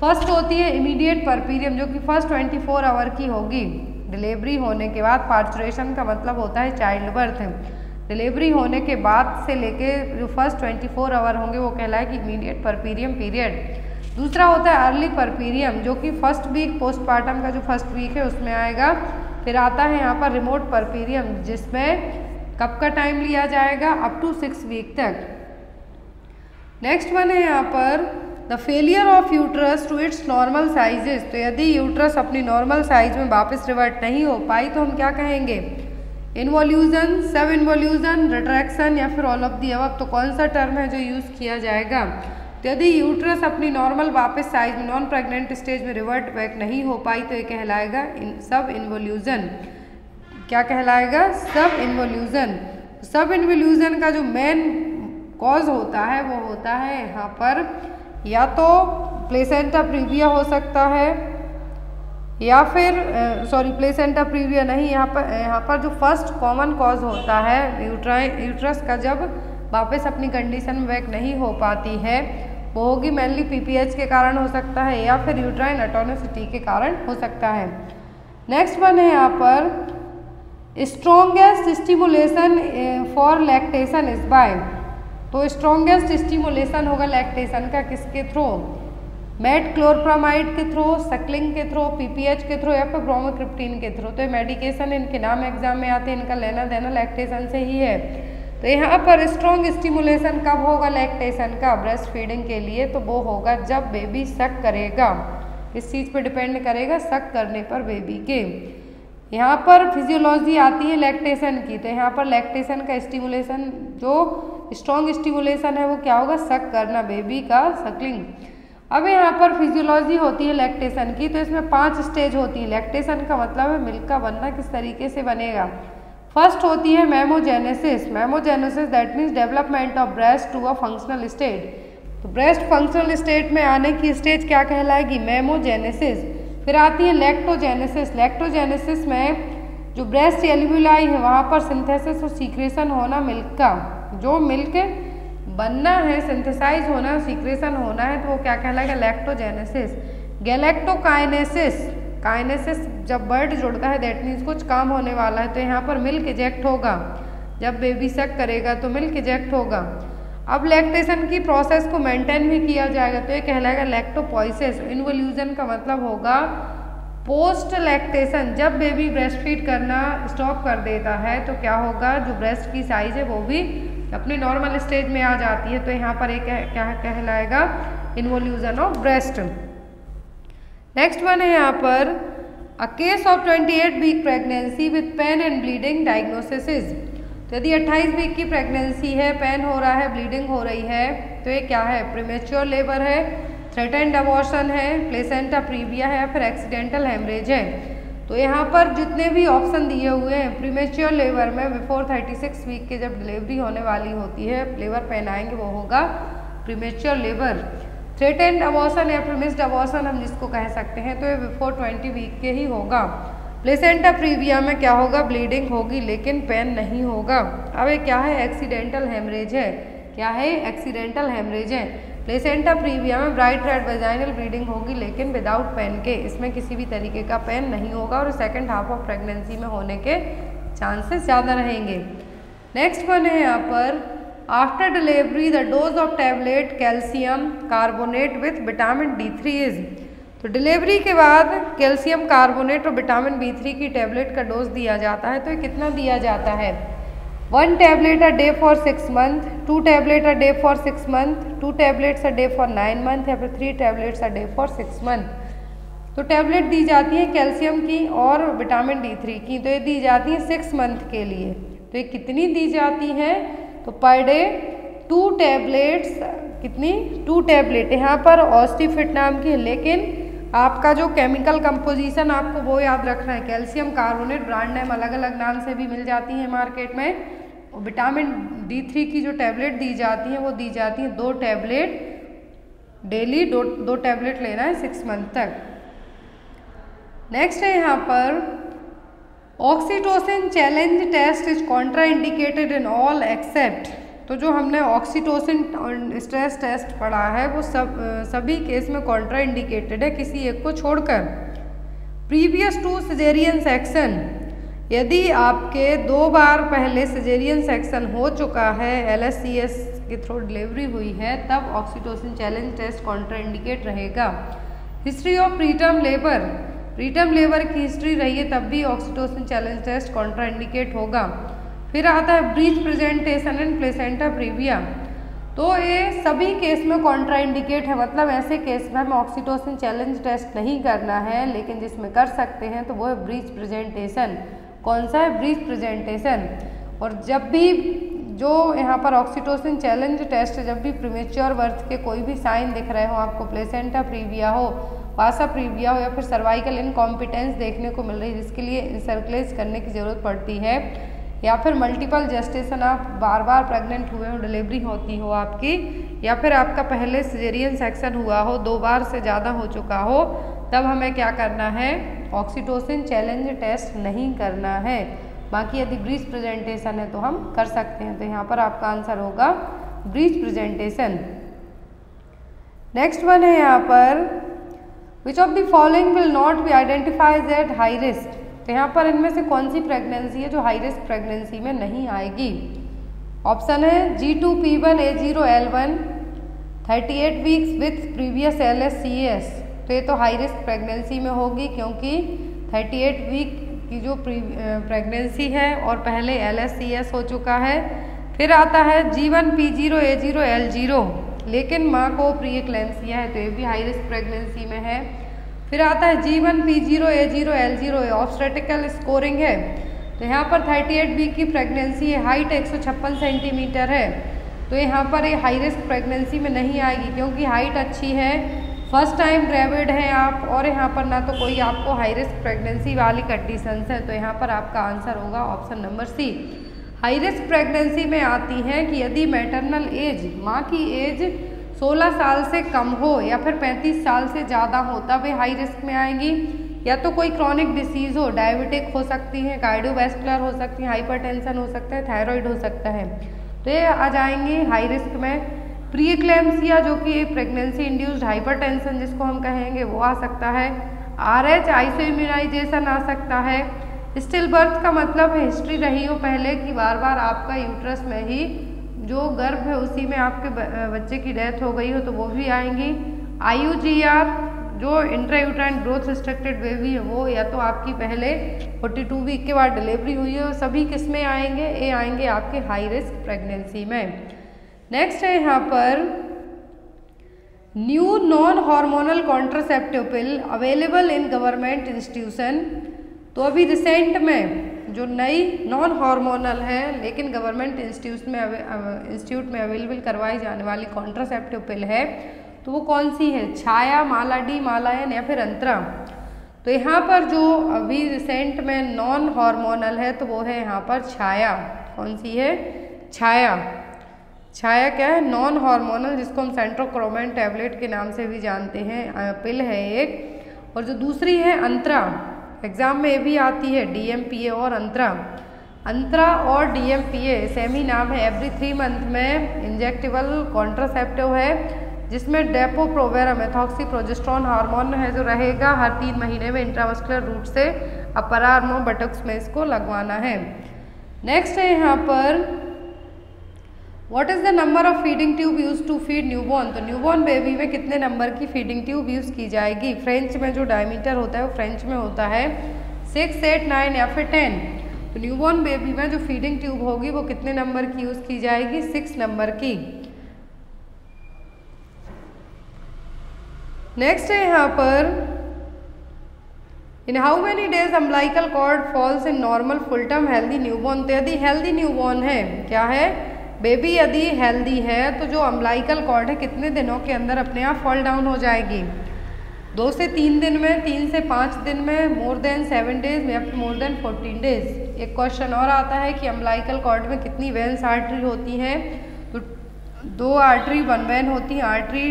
फ़र्स्ट होती है इमीडिएट परपीरियम जो कि फ़र्स्ट 24 आवर की होगी। डिलीवरी होने के बाद पार्चुरेशन का मतलब होता है चाइल्ड बर्थ डिलीवरी होने के बाद से लेके जो फ़र्स्ट 24 आवर होंगे, वो कहलाए कि इमीडिएट परपीरियम पीरियड दूसरा होता है अर्ली परपीरियम जो कि फ़र्स्ट वीक पोस्टमार्टम का जो फ़र्स्ट वीक है, उसमें आएगा। फिर आता है यहाँ पर रिमोट परपीरियम जिसमें कब का टाइम लिया जाएगा? अप टू सिक्स वीक तक। नेक्स्ट वन है यहाँ पर the failure of uterus to its normal sizes तो यदि यूट्रस अपनी नॉर्मल साइज़ में वापस रिवर्ट नहीं हो पाई तो हम क्या कहेंगे? इन्वोल्यूजन सब इन्वोल्यूजन रिट्रैक्शन या फिर ऑल ऑफ़ दी अब तो कौन सा टर्म है जो यूज़ किया जाएगा? तो यदि यूट्रस अपनी नॉर्मल वापस साइज़ में नॉन प्रेग्नेंट स्टेज में रिवर्ट बैक नहीं हो पाई तो ये कहलाएगा इन सब इन्वोल्यूजन क्या कहलाएगा? सब इन्वोल्यूजन सब इन्वोल्यूजन का जो मेन कॉज होता है, वो होता है यहाँ पर या तो प्लेसेंटा प्रीविया हो सकता है या फिर सॉरी प्लेसेंटा प्रीविया नहीं, यहाँ पर यहाँ पर जो फ़र्स्ट कॉमन कॉज होता है यूट्राइन यूट्रस का जब वापस अपनी कंडीशन में बैक नहीं हो पाती है वो होगी मेनली पीपीएच के कारण हो सकता है या फिर यूट्राइन अटोनोसिटी के कारण हो सकता है। नेक्स्ट वन है यहाँ पर strongest stimulation for lactation is by तो स्ट्रोंगेस्ट स्टिमुलेशन होगा लैक्टेशन का किसके थ्रू मेट क्लोरप्रामाइड के थ्रू, सकलिंग के थ्रू, पीपीएच के थ्रू या फिर ब्रोमोक्रिप्टीन के थ्रू। तो ये मेडिकेशन इनके नाम एग्ज़ाम में आते हैं, इनका लेना देना लैक्टेशन से ही है। तो यहाँ पर स्ट्रॉन्ग स्टिमुलेशन कब होगा लैक्टेशन का? ब्रेस्ट फीडिंग के लिए तो वो होगा जब बेबी सक करेगा। इस चीज़ पर डिपेंड करेगा सक करने पर बेबी के। यहाँ पर फिजियोलॉजी आती है लैक्टेशन की। तो यहाँ पर लैक्टेशन का स्टिमुलेशन जो स्ट्रॉन्ग स्टिमुलेशन है वो क्या होगा? सक करना बेबी का सकलिंग अब यहाँ पर फिजियोलॉजी होती है लैक्टेशन की तो इसमें पाँच स्टेज होती है। लैक्टेशन का मतलब है मिल्क का बनना किस तरीके से बनेगा। फ़र्स्ट होती है mammogenesis mammogenesis that means development of breast to a functional state तो ब्रेस्ट फंक्शनल स्टेट में आने की स्टेज क्या कहलाएगी? मेमोजेनेसिस फिर आती है लैक्टोजेनेसिस लैक्टोजेनेसिस में जो ब्रेस्ट एलिबुलाई है, वहाँ पर सिंथेसिस और सीक्रेशन होना मिल्क का। जो मिल्क बनना है सिंथेसाइज होना सीक्रेशन होना है तो वो क्या कहलाएगा? लैक्टोजेनेसिस गैलेक्टोकाइनेसिस काइनेसिस जब बर्ड जुड़ता है दैट मीन्स कुछ काम होने वाला है तो यहाँ पर मिल्क इजेक्ट होगा। जब बेबी सेक करेगा तो मिल्क इजेक्ट होगा। अब लैक्टेशन की प्रोसेस को मेंटेन भी किया जाएगा तो ये कहलाएगा लैक्टोपोइसिस इन्वोल्यूजन का मतलब होगा पोस्ट लैक्टेशन जब बेबी ब्रेस्ट फ़ीड करना स्टॉप कर देता है तो क्या होगा? जो ब्रेस्ट की साइज़ है, वो भी अपने नॉर्मल स्टेज में आ जाती है तो यहाँ पर एक क्या कहलाएगा? Involution of breast next one है यहाँ पर a case of 28 week pregnancy with pain and bleeding diagnosis यदि 28 वीक की प्रेगनेंसी है पेन हो रहा है ब्लीडिंग हो रही है तो ये क्या है? प्रीमेच्योर लेबर है थ्रेटेंड अबॉर्शन है प्लेसेंटा प्रीविया है, फिर एक्सीडेंटल हेमरेज है। तो यहाँ पर जितने भी ऑप्शन दिए हुए हैं प्रीमेच्योर लेबर में बिफोर 36 वीक के जब डिलीवरी होने वाली होती है लेबर पहनाएँगे वो होगा प्रीमेच्योर लेबर थ्रेटेंड अबॉर्सन या प्रीमिस्ड अबॉर्सन हम जिसको कह सकते हैं तो ये बिफोर 20 वीक के ही होगा. प्लेसेंटा प्रीविया में क्या होगा? ब्लीडिंग होगी, लेकिन पेन नहीं होगा. अब ये क्या है? एक्सीडेंटल हेमरेज है. क्या है? एक्सीडेंटल हेमरेज है. प्लेसेंटा प्रीविया में ब्राइट रेड वेजाइनल ब्लीडिंग होगी, लेकिन विदाउट पेन के। इसमें किसी भी तरीके का पेन नहीं होगा और सेकेंड हाफ़ ऑफ़ प्रेगनेंसी में होने के चांसेस ज़्यादा रहेंगे। नेक्स्ट वन है यहाँ पर। After delivery the dose of tablet calcium carbonate with vitamin D three is तो डिलीवरी के बाद कैल्शियम कार्बोनेट और विटामिन बी थ्री की टैबलेट का डोज दिया जाता है तो ये कितना दिया जाता है? One tablet a day for six month two tablet a day for six month two tablets a day for nine month या फिर three tablets a day for six month तो टैबलेट दी जाती है कैल्शियम की और विटामिन डी थ्री की तो ये दी जाती है सिक्स मंथ के लिए. तो ये कितनी दी जाती है? तो पर डे टू टैबलेट्स कितनी? टू टैबलेट यहाँ पर ऑस्टिफिट नाम की है, लेकिन आपका जो केमिकल कंपोजिशन आपको वो याद रखना है। कैल्शियम कार्बोनेट ब्रांड नेम अलग अलग नाम से भी मिल जाती है मार्केट में। और विटामिन डी थ्री की जो टैबलेट दी जाती है, वो दी जाती है दो टैबलेट डेली दो दो टैबलेट लेना है सिक्स मंथ तक। नेक्स्ट है यहाँ पर oxytocin challenge test is contraindicated in all except तो जो हमने ऑक्सीटोसिन स्ट्रेस टेस्ट पढ़ा है, वो सब, सभी केस में कॉन्ट्रा इंडिकेटेड है, किसी एक को छोड़कर। प्रीवियस टू सजेरियन सेक्शन यदि आपके दो बार पहले सजेरियन सेक्शन हो चुका है एलएससीएस के थ्रू डिलीवरी हुई है, तब oxytocin challenge test contraindicate रहेगा। History of preterm labour preterm labour की हिस्ट्री रही है तब भी oxytocin challenge test contraindicate होगा। फिर आता है breech presentation and placenta previa तो ये सभी केस में कॉन्ट्रा इंडिकेट है मतलब ऐसे केस में हमें ऑक्सीटोसिन चैलेंज टेस्ट नहीं करना है, लेकिन जिसमें कर सकते हैं तो वो है ब्रीच प्रेजेंटेशन कौन सा है? ब्रीच प्रेजेंटेशन और जब भी जो यहाँ पर ऑक्सीटोसिन चैलेंज टेस्ट जब भी प्रीमेच्योर वर्थ के कोई भी साइन दिख रहे हो, आपको प्लेसेंटा प्रीविया हो पासा प्रीविया हो, या फिर सर्वाइकल इनकॉम्पिटेंस देखने को मिल रही है, जिसके लिए सर्कुलेज करने की ज़रूरत पड़ती है या फिर मल्टीपल जेस्टेशन आप बार बार प्रेग्नेंट हुए हो डिलीवरी होती हो आपकी, या फिर आपका पहले सिजेरियन सेक्शन हुआ हो, दो बार से ज़्यादा हो चुका हो, तब हमें क्या करना है? ऑक्सीटोसिन चैलेंज टेस्ट नहीं करना है। बाकी यदि ब्रीच प्रेजेंटेशन है तो हम कर सकते हैं। तो यहाँ पर आपका आंसर होगा ब्रीच प्रेजेंटेशन नेक्स्ट वन है यहाँ पर। Which of the following will not be identifies at high risk तो यहाँ पर इनमें से कौन सी प्रेगनेंसी है जो हाई रिस्क प्रेगनेंसी में नहीं आएगी? ऑप्शन है G two P one A zero L one thirty eight weeks with previous L S C S तो ये तो हाई रिस्क प्रेगनेंसी में होगी क्योंकि थर्टी एट वीक की जो प्रेगनेंसी है और पहले एल एस सी एस हो चुका है। फिर आता है G one P zero A zero L zero लेकिन माँ को प्री एक्लेंसिया है तो ये भी हाई रिस्क प्रेगनेंसी में है। फिर आता है G one P zero A zero L zero obstetrical scoring है। तो यहाँ पर 38 वीक की प्रेगनेंसी है हाइट एक सौ छप्पन सेंटीमीटर है। तो यहाँ पर ये हाई रिस्क प्रेगनेंसी में नहीं आएगी क्योंकि हाइट अच्छी है। फ़र्स्ट टाइम ग्रेविड हैं आप और यहाँ पर ना तो कोई आपको हाई रिस्क प्रेगनेंसी वाली कंडीशन है। तो यहाँ पर आपका आंसर होगा option number C high risk pregnancy में आती हैं कि यदि मैटरनल एज माँ की एज 16 साल से कम हो या फिर 35 साल से ज़्यादा हो, तब वे हाई रिस्क में आएँगी। या तो कोई क्रॉनिक डिसीज़ हो डायबिटिक हो सकती है कार्डियोवैस्कुलर हो सकती है हाइपरटेंशन हो सकता है थायराइड हो सकता है। तो ये आ जाएँगे हाई रिस्क में। प्री जो कि प्रेगनेंसी इंड्यूस्ड हाइपरटेंशन जिसको हम कहेंगे, वो आ सकता है। आर एच आइसो इम्यूनाइजेशन आ सकता है। स्टिल बर्थ का मतलब हिस्ट्री रही हो पहले कि बार बार आपका यूट्रस में ही जो गर्भ है, उसी में आपके बच्चे की डेथ हो गई हो तो वो भी आएँगी। आई जी आर, जो इंट्रायूट्राइन ग्रोथ रिस्ट्रिक्टेड बेबी है, वो या तो आपकी पहले 42 वीक के बाद डिलीवरी हुई है सभी किसमें आएँगे? ये आएँगे आपके हाई रिस्क प्रेगनेंसी में। नेक्स्ट है यहाँ पर new non hormonal contraceptive pill available in government institution तो अभी रिसेंट में जो नई नॉन हार्मोनल है, लेकिन गवर्नमेंट इंस्टीट्यूट में इंस्टीट्यूट में अवेलेबल करवाई जाने वाली कॉन्ट्रासेप्टिव पिल है तो वो कौन सी है? छाया माला डी मालायन या फिर अंतरा? तो यहाँ पर जो अभी रिसेंट में नॉन हार्मोनल है तो वो है यहाँ पर छाया। कौन सी है? छाया। छाया क्या है? नॉन हार्मोनल जिसको हम सेंट्रोक्रोमेन टैबलेट के नाम से भी जानते हैं पिल है एक। और जो दूसरी है, अंतरा। एग्ज़ाम में भी आती है डीएमपीए और अंतरा। अंतरा और डीएमपीए सेम ही नाम है। एवरी थ्री मंथ में इंजेक्टेबल कॉन्ट्रासेप्टिव है, जिसमें Depo Provera methoxy progesterone hormone है जो रहेगा, हर तीन महीने में इंट्रावस्कुलर रूट से अपर आर्म बटक्स में इसको लगवाना है। नेक्स्ट है यहाँ पर what is the number of feeding tube use to feed newborn तो न्यूबॉर्न बेबी में कितने नंबर की फीडिंग ट्यूब यूज़ की जाएगी? फ्रेंच में जो डायमीटर होता है, वो फ्रेंच में होता है। सिक्स एट नाइन या फिर टेन तो न्यूबॉर्न बेबी में जो फीडिंग ट्यूब होगी, वो कितने नंबर की यूज़ की जाएगी? सिक्स नंबर की। नेक्स्ट है यहाँ पर। In how many days umbilical cord falls in normal full term healthy newborn तो यदि हेल्दी न्यूबॉर्न है, क्या है? बेबी यदि हेल्दी है तो जो अम्बलाइकल कॉर्ड है, कितने दिनों के अंदर अपने आप फॉल डाउन हो जाएगी? दो से तीन दिन में, तीन से पाँच दिन में मोर देन सेवन डेज़ या मोर देन फोर्टीन डेज़ एक क्वेश्चन और आता है कि अम्बलाइकल कॉर्ड में कितनी वेंस आर्टरी होती हैं? तो दो आर्टरी वन वैन होती हैं आर्टरी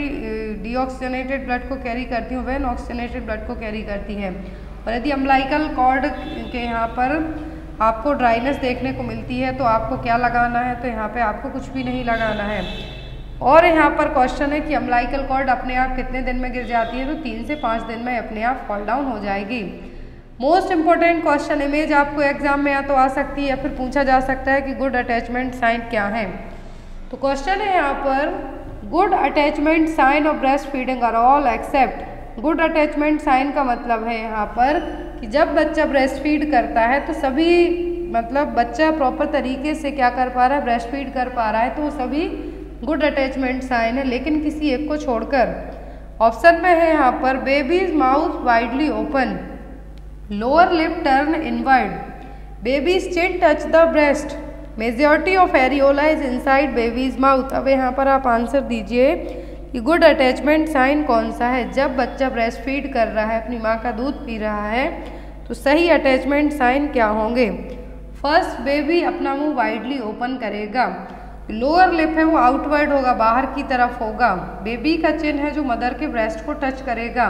डीऑक्सीजनेटेड ब्लड को कैरी करती हैं वैन ऑक्सीजनेटेड ब्लड को कैरी करती है। और यदि अम्बलाइकल कॉर्ड के यहाँ पर आपको ड्राइनेस देखने को मिलती है तो आपको क्या लगाना है? तो यहाँ पे आपको कुछ भी नहीं लगाना है। और यहाँ पर क्वेश्चन है कि अम्लाइकल कॉर्ड अपने आप कितने दिन में गिर जाती है? तो तीन से पाँच दिन में अपने आप फॉल डाउन हो जाएगी। मोस्ट इंपॉर्टेंट क्वेश्चन इमेज आपको एग्ज़ाम में या तो आ सकती है या फिर पूछा जा सकता है कि गुड अटैचमेंट साइन क्या है। तो क्वेश्चन है यहाँ पर good attachment sign of breast feeding are all except good attachment sign का मतलब है यहाँ पर कि जब बच्चा ब्रेस्ट फ़ीड करता है तो सभी मतलब बच्चा प्रॉपर तरीके से क्या कर पा रहा है ब्रेस्ट फ़ीड कर पा रहा है तो सभी गुड अटैचमेंट साइन है। लेकिन किसी एक को छोड़कर ऑप्शन में है यहाँ पर baby's mouth widely open lower lip turn inward baby's chin touch the breast majority of areola is inside baby's mouth अब यहाँ पर आप आंसर दीजिए कि गुड अटैचमेंट साइन कौन सा है? जब बच्चा ब्रेस्ट फ़ीड कर रहा है, अपनी माँ का दूध पी रहा है तो सही अटैचमेंट साइन क्या होंगे? फ़र्स्ट बेबी अपना मुँह वाइडली ओपन करेगा। लोअर लिप है, वो आउटवर्ड होगा, बाहर की तरफ़ होगा। बेबी का चिन्ह है जो मदर के ब्रेस्ट को टच करेगा।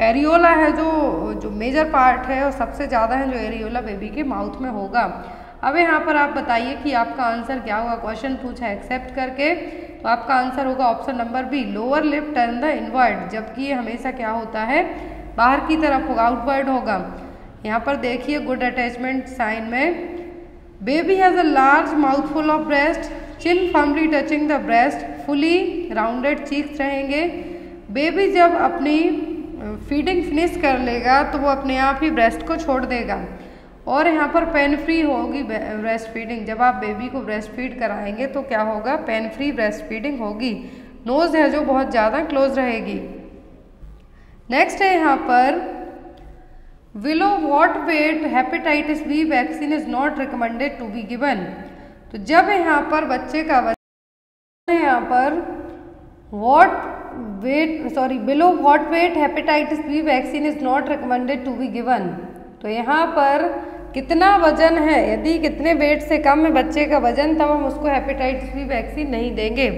एरियोला है जो जो मेजर पार्ट है, और सबसे ज़्यादा है जो एरियोला बेबी के माउथ में होगा। अब यहाँ पर आप बताइए कि आपका आंसर क्या होगा? क्वेश्चन पूछा एक्सेप्ट करके। तो आपका आंसर होगा option number B lower lip turn the inward जबकि ये हमेशा क्या होता है? बाहर की तरफ़ होगा आउटवर्ड होगा। यहाँ पर देखिए गुड अटैचमेंट साइन में baby has a large mouth full of breast chin firmly touching the breast fully rounded cheeks रहेंगे। बेबी जब अपनी फीडिंग फिनिश कर लेगा तो वो अपने आप ही ब्रेस्ट को छोड़ देगा। और यहाँ पर पेन फ्री होगी ब्रेस्ट फीडिंग जब आप बेबी को ब्रेस्ट फ़ीड कराएँगे तो क्या होगा? पेन फ्री ब्रेस्ट फीडिंग होगी। नोज़ है जो बहुत ज़्यादा क्लोज रहेगी। नेक्स्ट है यहाँ पर below what weight hepatitis B vaccine is not recommended to be given तो जब यहाँ पर बच्चे का वज़न यहाँ पर what weight sorry below what weight hepatitis B vaccine is not recommended to be given तो यहाँ पर कितना वज़न है? यदि कितने वेट से कम है बच्चे का वज़न, तब हम उसको हेपेटाइटिस बी वैक्सीन नहीं देंगे।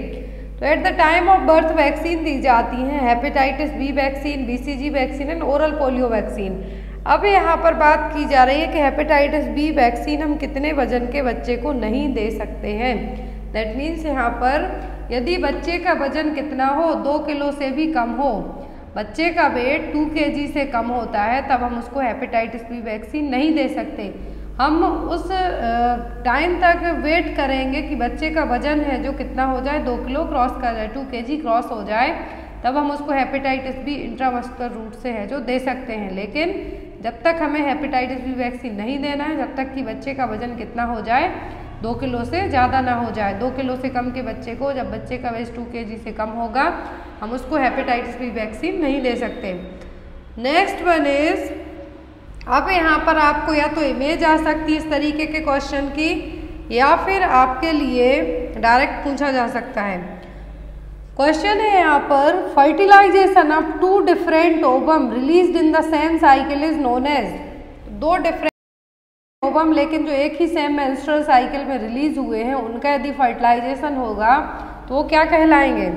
तो at the time of birth vaccine दी जाती है hepatitis B vaccine BCG vaccine and oral polio vaccine अब यहाँ पर बात की जा रही है कि हेपेटाइटिस बी वैक्सीन हम कितने वज़न के बच्चे को नहीं दे सकते हैं। दैट मीन्स यहाँ पर यदि बच्चे का वज़न कितना हो, दो किलो से भी कम हो बच्चे का वेट टू के से कम होता है, तब हम उसको हेपेटाइटिस बी वैक्सीन नहीं दे सकते। हम उस टाइम तक वेट करेंगे कि बच्चे का वज़न है जो कितना हो जाए, दो किलो क्रॉस कर जाए टू के क्रॉस हो जाए, तब हम उसको हेपेटाइटिस बी इंट्रामस्कुलर रूट से है जो दे सकते हैं। लेकिन जब तक हमें हेपेटाइटिस बी वैक्सीन नहीं देना है, जब तक कि बच्चे का वज़न कितना हो जाए, दो किलो से ज़्यादा ना हो जाए, दो किलो से कम के बच्चे को, जब बच्चे का वेस्ट टू के से कम होगा हम उसको हेपेटाइटिस बी वैक्सीन नहीं दे सकते। नेक्स्ट वन इज़ अब यहाँ पर आपको या तो इमेज आ सकती है इस तरीके के क्वेश्चन की, या फिर आपके लिए डायरेक्ट पूछा जा सकता है। क्वेश्चन है यहाँ पर fertilisation of two different ovum release in the same cycle is known as दो डिफरेंट ओबम लेकिन जो एक ही सेम मेंस्ट्रुअल साइकिल में रिलीज़ हुए हैं, उनका यदि फर्टिलाइजेशन होगा तो वो क्या कहलाएँगे?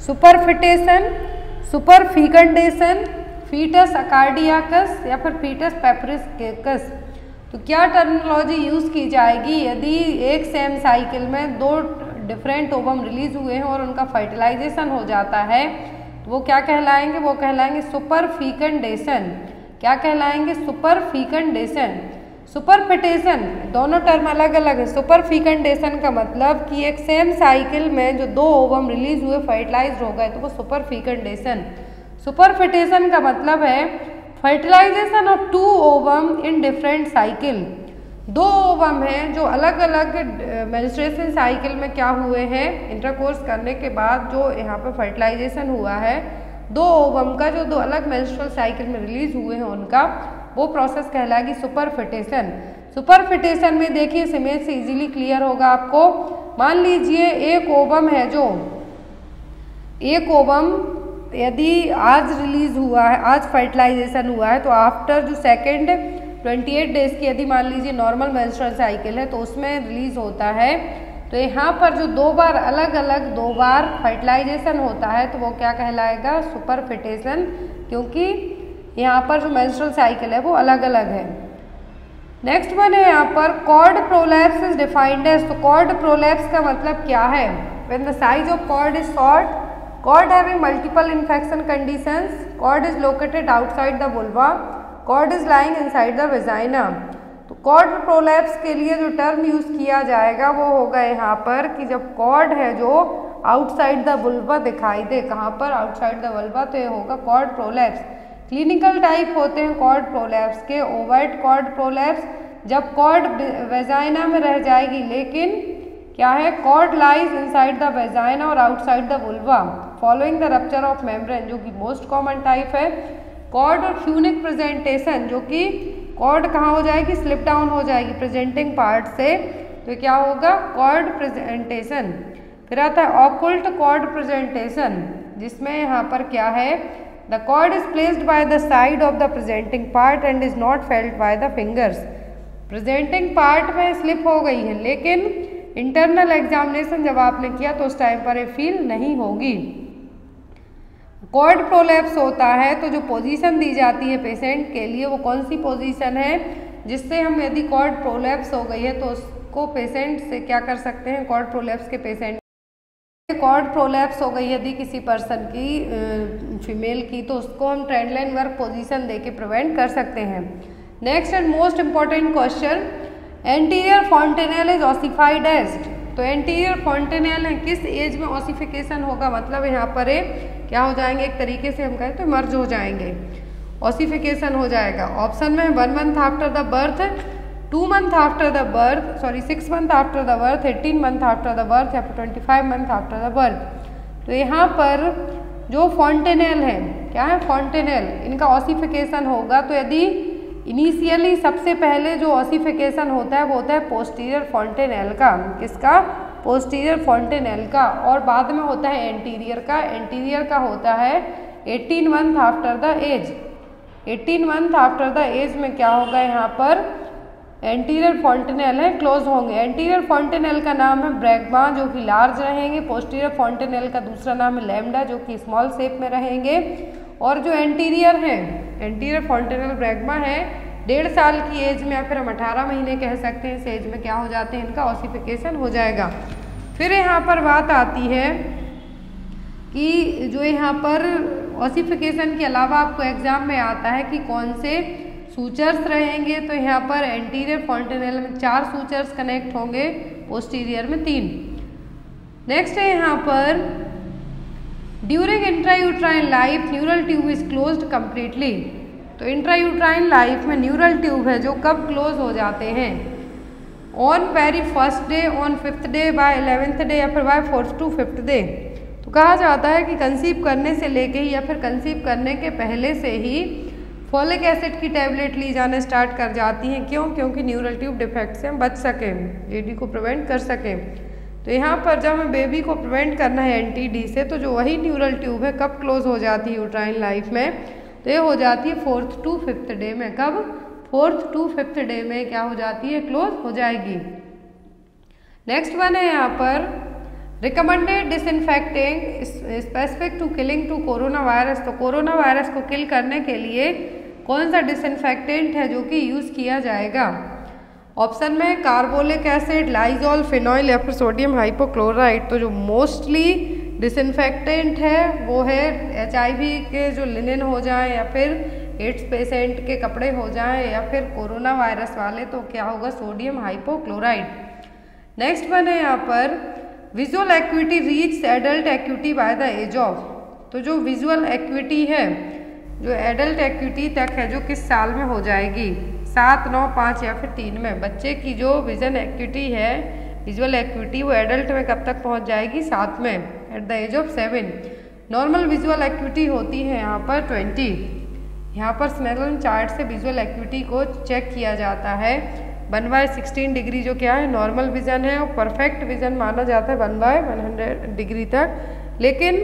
सुपरफिटेशन सुपरफिकंडेशन फीटस अकार्डियाकस या फिर फीटस पेपरिस तो क्या टर्मिनोलॉजी यूज़ की जाएगी? यदि एक सेम साइकिल में दो डिफरेंट ओवम रिलीज़ हुए हैं और उनका फर्टिलाइजेशन हो जाता है तो वो क्या कहलाएँगे? वो कहलाएँगे सुपर फीकंडेशन क्या कहलाएँगे? सुपर फीकंडेशन सुपरफिटेशन, दोनों टर्म अलग अलग है। सुपर फीकंडेशन का मतलब कि एक सेम साइकिल में जो दो ओवम रिलीज़ हुए फर्टिलाइज हो गए तो वो सुपर फीकंडेशन सुपरफिटेशन का मतलब है fertilisation of two ovum in different cycle दो ओवम हैं जो अलग अलग मेंस्ट्रुएशन साइकिल में क्या हुए हैं इंटरकोर्स करने के बाद जो यहाँ पर फर्टिलाइजेशन हुआ है, दो ओवम का जो दो अलग मेंस्ट्रुअल साइकिल में रिलीज़ हुए हैं उनका वो प्रोसेस कहलाएगी सुपरफिटेशन सुपरफिटेशन में देखिए इस इमेज से इजीली क्लियर होगा आपको। मान लीजिए, एक ओबम है जो। एक ओवम यदि आज रिलीज़ हुआ है, आज फर्टिलाइजेशन हुआ है तो आफ्टर जो सेकेंड 28 डेज़ की यदि मान लीजिए नॉर्मल मेंस्ट्रुअल साइकिल है तो उसमें रिलीज़ होता है। तो यहाँ पर जो दो बार अलग अलग दो बार फर्टिलाइजेशन होता है तो वो क्या कहलाएगा? सुपरफिटेशन क्योंकि यहाँ पर जो मेंस्ट्रुअल साइकिल है वो अलग अलग है। नेक्स्ट वन है यहाँ पर cord prolapse is defined as तो कॉर्ड प्रोलैप्स का मतलब क्या है? When the size of cord is short cord having multiple infection conditions cord is located outside the vulva cord is lying inside the vagina तो कॉर्ड प्रोलैप्स के लिए जो टर्म यूज़ किया जाएगा वो होगा यहाँ पर कि जब कॉर्ड है जो आउटसाइड द बुलवा दिखाई दे, कहाँ पर? आउटसाइड द वल्वा तो ये होगा कॉर्ड प्रोलैप्स क्लिनिकल टाइप होते हैं कॉर्ड प्रोलैप्स के ओवर्ट कॉर्ड प्रोलैप्स जब कॉर्ड वेजाइना में रह जाएगी, लेकिन क्या है? Cord lies inside the vagina और outside the vulva following the rupture of membrane जो कि मोस्ट कॉमन टाइप है। कॉर्ड और फ्यूनिक प्रेजेंटेशन जो कि कॉर्ड कहाँ हो जाएगी? स्लिप डाउन हो जाएगी प्रेजेंटिंग पार्ट से। तो क्या होगा? कॉर्ड प्रेजेंटेशन फिर आता है ऑकुल्ट कॉर्ड प्रेजेंटेशन जिसमें यहाँ पर क्या है? The cord is placed by the side of the presenting part and is not felt by the fingers presenting part में स्लिप हो गई है, लेकिन इंटरनल एग्जामिनेशन जब आपने किया तो उस टाइम पर ये फील नहीं होगी। कॉर्ड प्रोलैप्स होता है तो जो पोजीशन दी जाती है पेशेंट के लिए वो कौन सी पोजीशन है, जिससे हम यदि कॉर्ड प्रोलैप्स हो गई है तो उसको पेशेंट से क्या कर सकते हैं? कॉर्ड प्रोलैप्स के पेशेंट कॉर्ड प्रोलैप्स हो गई यदि किसी पर्सन की फीमेल की तो उसको हम ट्रेंड लाइन वर्क पोजिशन दे के प्रिवेंट कर सकते हैं। Next and most important question anterior fontanelle is ossified at तो एंटीरियर फॉन्टेनल है किस एज में ऑसिफिकेशन होगा? मतलब यहाँ पर क्या हो जाएँगे? एक तरीके से हम कहें तो मर्ज हो जाएँगे। ऑसिफिकेशन हो जाएगा। ऑप्शन में one month after the birth two month after the birth sorry six month after the birth eighteen month after the birth या फिर twenty five month after the birth तो यहाँ पर जो फॉन्टेनेल है, क्या है फॉन्टेनेल इनका ऑसिफिकेशन होगा तो यदि इनिशियली सबसे पहले जो ऑसिफिकेशन होता है, वो होता है पोस्टीरियर फॉन्टेनेल का। किसका? पोस्टीरियर फॉन्टेनल का। और बाद में होता है एंटीरियर का। एंटीरियर का होता है 18 month after the age 18 month after the age में क्या होगा यहाँ पर? एंटीरियर फॉन्टेनल है क्लोज होंगे। एंटीरियर फॉन्टेनल का नाम है ब्रैगमा जो कि लार्ज रहेंगे। पोस्टीरियर फॉन्टेनल का दूसरा नाम है लेमडा जो कि स्मॉल शेप में रहेंगे। और जो एंटीरियर है एंटीरियर फॉन्टेनल ब्रैगमा है, डेढ़ साल की एज में या फिर हम अठारह महीने कह सकते हैं इस एज में क्या हो जाते हैं, इनका ऑसिफिकेशन हो जाएगा। फिर यहाँ पर बात आती है कि जो यहाँ पर ऑसिफिकेशन के अलावा आपको एग्ज़ाम में आता है कि कौन से सूचर्स रहेंगे तो यहाँ पर एंटीरियर फॉन्टेनल में चार सूचर्स कनेक्ट होंगे पोस्टीरियर में तीन। नेक्स्ट है यहाँ पर during intrauterine life neural tube is closed completely तो इंट्रायूट्राइन लाइफ में न्यूरल ट्यूब है, जो कब क्लोज हो जाते हैं? On very first day on fifth day by eleventh day या फिर by fourth to fifth day तो कहा जाता है कि कंसीव करने से लेके ही या फिर कंसीव करने के पहले से ही फॉलिक एसिड की टैबलेट ली जाना स्टार्ट कर जाती हैं। क्यों? क्योंकि न्यूरल ट्यूब डिफेक्ट से हम बच सकें जेडी को प्रिवेंट कर सकें। तो यहाँ पर जब हमें बेबी को प्रिवेंट करना है एनटीडी से तो जो वही न्यूरल ट्यूब है, कब क्लोज हो जाती है यूट्राइन लाइफ में? तो ये हो जाती है फोर्थ टू फिफ्थ डे में। कब? फोर्थ टू फिफ्थ डे में क्या हो जाती है? क्लोज हो जाएगी। नेक्स्ट वन है यहाँ पर। Recommended disinfecting specific to killing to corona virus तो कोरोना वायरस को किल करने के लिए कौन सा डिसइनफेक्टेंट है जो कि यूज़ किया जाएगा? ऑप्शन में कार्बोलिक एसिड लाइजॉल फिनॉइल या फिर सोडियम हाइपोक्लोराइड तो जो मोस्टली डिसइनफेक्टेंट है, वो है एचआईवी के जो लिनन हो जाए या फिर एड्स पेशेंट के कपड़े हो जाए या फिर कोरोना वायरस वाले तो क्या होगा? सोडियम हाइपोक्लोराइड नेक्स्ट वन है यहाँ पर visual acuity reach adult acuity by the age of तो जो विजुअल एक्विटी है जो एडल्ट एक्विटी तक है, जो किस साल में हो जाएगी? सात, नौ, पाँच या फिर तीन में? बच्चे की जो विजन एक्विटी है विजुअल एक्विटी वो एडल्ट में कब तक पहुँच जाएगी? सात में। At the age of seven normal visual acuity होती है यहाँ पर ट्वेंटी यहाँ पर स्नेलन चार्ट से विजुअल एक्विटी को चेक किया जाता है। वन बाय सिक्सटीन डिग्री जो क्या है? नॉर्मल विजन है और परफेक्ट विजन माना जाता है one by one hundred degree तक। लेकिन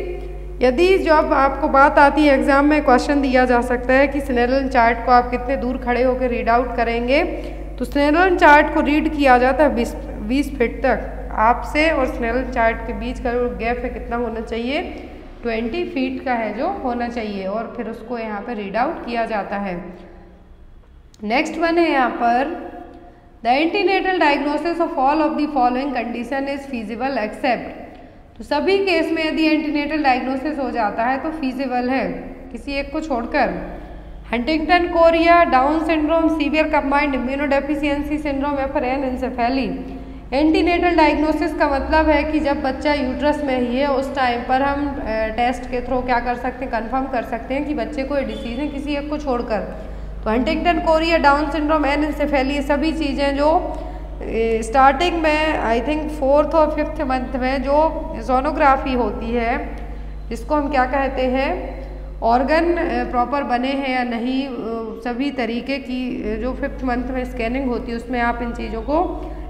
यदि जब आपको बात आती है एग्ज़ाम में क्वेश्चन दिया जा सकता है कि स्नेरल चार्ट को आप कितने दूर खड़े होकर रीड आउट करेंगे। तो स्नेरल चार्ट को रीड किया जाता है बीस फीट तक। आपसे और स्नेल चार्ट के बीच का जो गैप है कितना होना चाहिए? ट्वेंटी फीट का है जो होना चाहिए और फिर उसको यहाँ पर रीड आउट किया जाता है। नेक्स्ट वन है यहाँ पर। The antenatal diagnosis of all of the following condition is feasible except तो सभी केस में यदि एंटीनेटल डायग्नोसिस हो जाता है तो फीजिबल है। किसी एक को छोड़कर। Huntington chorea Down syndrome severe combined immunodeficiency syndrome या फिर एन इंसेफेली एंटीनेटल डायग्नोसिस का मतलब है कि जब बच्चा यूट्रस में ही है, उस टाइम पर हम टेस्ट के थ्रू क्या कर सकते हैं कंफर्म कर सकते हैं कि बच्चे को ये डिसीज़ है, किसी एक को छोड़कर। तो Huntington chorea Down syndrome anencephaly ये सभी चीज़ें जो स्टार्टिंग में आई थिंक फोर्थ और फिफ्थ मंथ में जो सोनोग्राफी होती है जिसको हम क्या कहते हैं? ऑर्गन प्रॉपर बने हैं या नहीं सभी तरीके की जो फिफ्थ मंथ में स्कैनिंग होती है, उसमें आप इन चीज़ों को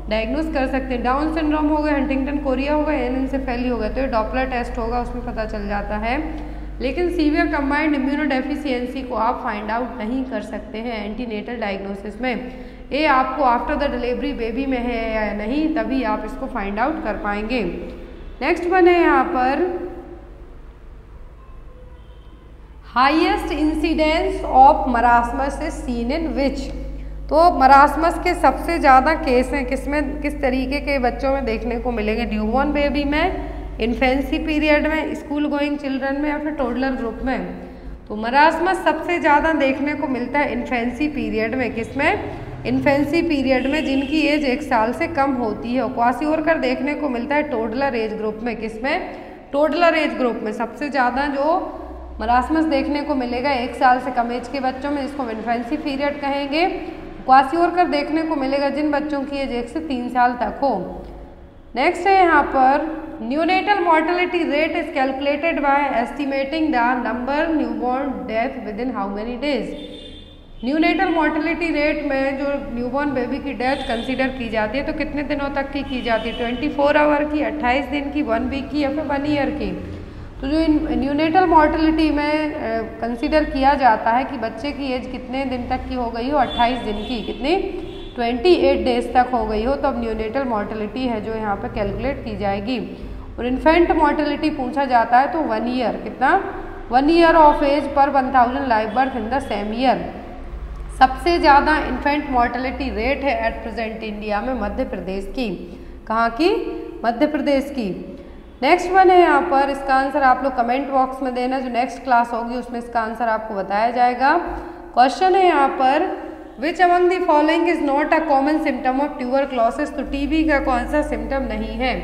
डायग्नोस कर सकते हैं। डाउन सिंड्रोम हो गया हंटिंगटन कोरिया होगा एन एनसेफेली होगा तो ये डॉपलर टेस्ट होगा, उसमें पता चल जाता है। लेकिन सीवियर कंबाइंड इम्यूनोडेफिशिएंसी को आप फाइंड आउट नहीं कर सकते हैं एंटीनेटल डायग्नोसिस में। ये आपको आफ्टर द डिलीवरी बेबी में है या नहीं, तभी आप इसको फाइंड आउट कर पाएँगे। नेक्स्ट वन है यहाँ पर। Highest incidence of marasmus is seen in which तो मरासमस के सबसे ज़्यादा केस हैं किसमें किस तरीके के बच्चों में देखने को मिलेंगे? न्यूबॉर्न बेबी में इन्फेंसी पीरियड में स्कूल गोइंग चिल्ड्रन में या फिर टोडलर ग्रुप में? तो मरासमस सबसे ज़्यादा देखने को मिलता है इन्फेंसी पीरियड में किसमें इन्फेंसी पीरियड में जिनकी एज एक साल से कम होती है क्वासी कर देखने को मिलता है टोडलर एज ग्रुप में। किसमें? टोडलर एज ग्रुप में। सबसे ज़्यादा जो मरासमस देखने को मिलेगा एक साल से कम एज के बच्चों में, जिसको इन्फेंसी पीरियड कहेंगे। क्वासियोर कर देखने को मिलेगा जिन बच्चों की एज एक से तीन साल तक हो। नेक्स्ट है यहाँ पर neonatal mortality rate is calculated by estimating the number newborn death within how many days neonatal mortality rate में जो न्यूबॉर्न बेबी की डेथ कंसीडर की जाती है तो कितने दिनों तक की की जाती है? ट्वेंटी फोर आवर की, अट्ठाईस दिन की वन वीक की या फिर वन ईयर की? तो जो न्यूनेटल मोर्टेलिटी में कंसीडर किया जाता है कि बच्चे की एज कितने दिन तक की हो गई हो? अट्ठाईस दिन की। कितनी? ट्वेंटी एट डेज़ तक हो गई हो तो अब न्यूनेटल मोर्टेलिटी है जो यहाँ पर कैलकुलेट की जाएगी। और इन्फेंट मोर्टेलिटी पूछा जाता है तो वन ईयर कितना? वन ईयर ऑफ़ एज पर one thousand live birth in the same year सबसे ज़्यादा इन्फेंट मोर्टेलिटी रेट है एट प्रेजेंट इंडिया में मध्य प्रदेश की। कहाँ की? मध्य प्रदेश की। नेक्स्ट वन है यहाँ पर, इसका आंसर आप लोग कमेंट बॉक्स में देना। जो नेक्स्ट क्लास होगी, उसमें इसका आंसर आपको बताया जाएगा। क्वेश्चन है यहाँ पर which among the following is not a common symptom of tuberculosis तो टीबी का कौन सा सिम्टम नहीं है?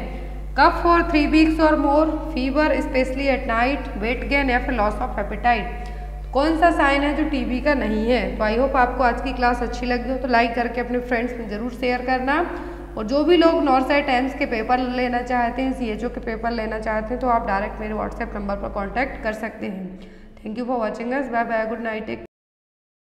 कफ फॉर थ्री वीक्स और more fever especially at night weight gain या फिर लॉस ऑफ़ एपिटाइट कौन सा साइन है जो टीबी का नहीं है? तो आई होप आपको आज की क्लास अच्छी लगी हो तो लाइक करके अपने फ्रेंड्स में ज़रूर शेयर करना। और जो भी लोग नॉर्थ साइड टाइम्स के पेपर लेना चाहते हैं सी के पेपर लेना चाहते हैं तो आप डायरेक्ट मेरे व्हाट्सएप नंबर पर कॉन्टैक्ट कर सकते हैं। Thank you for watching us bye bye good night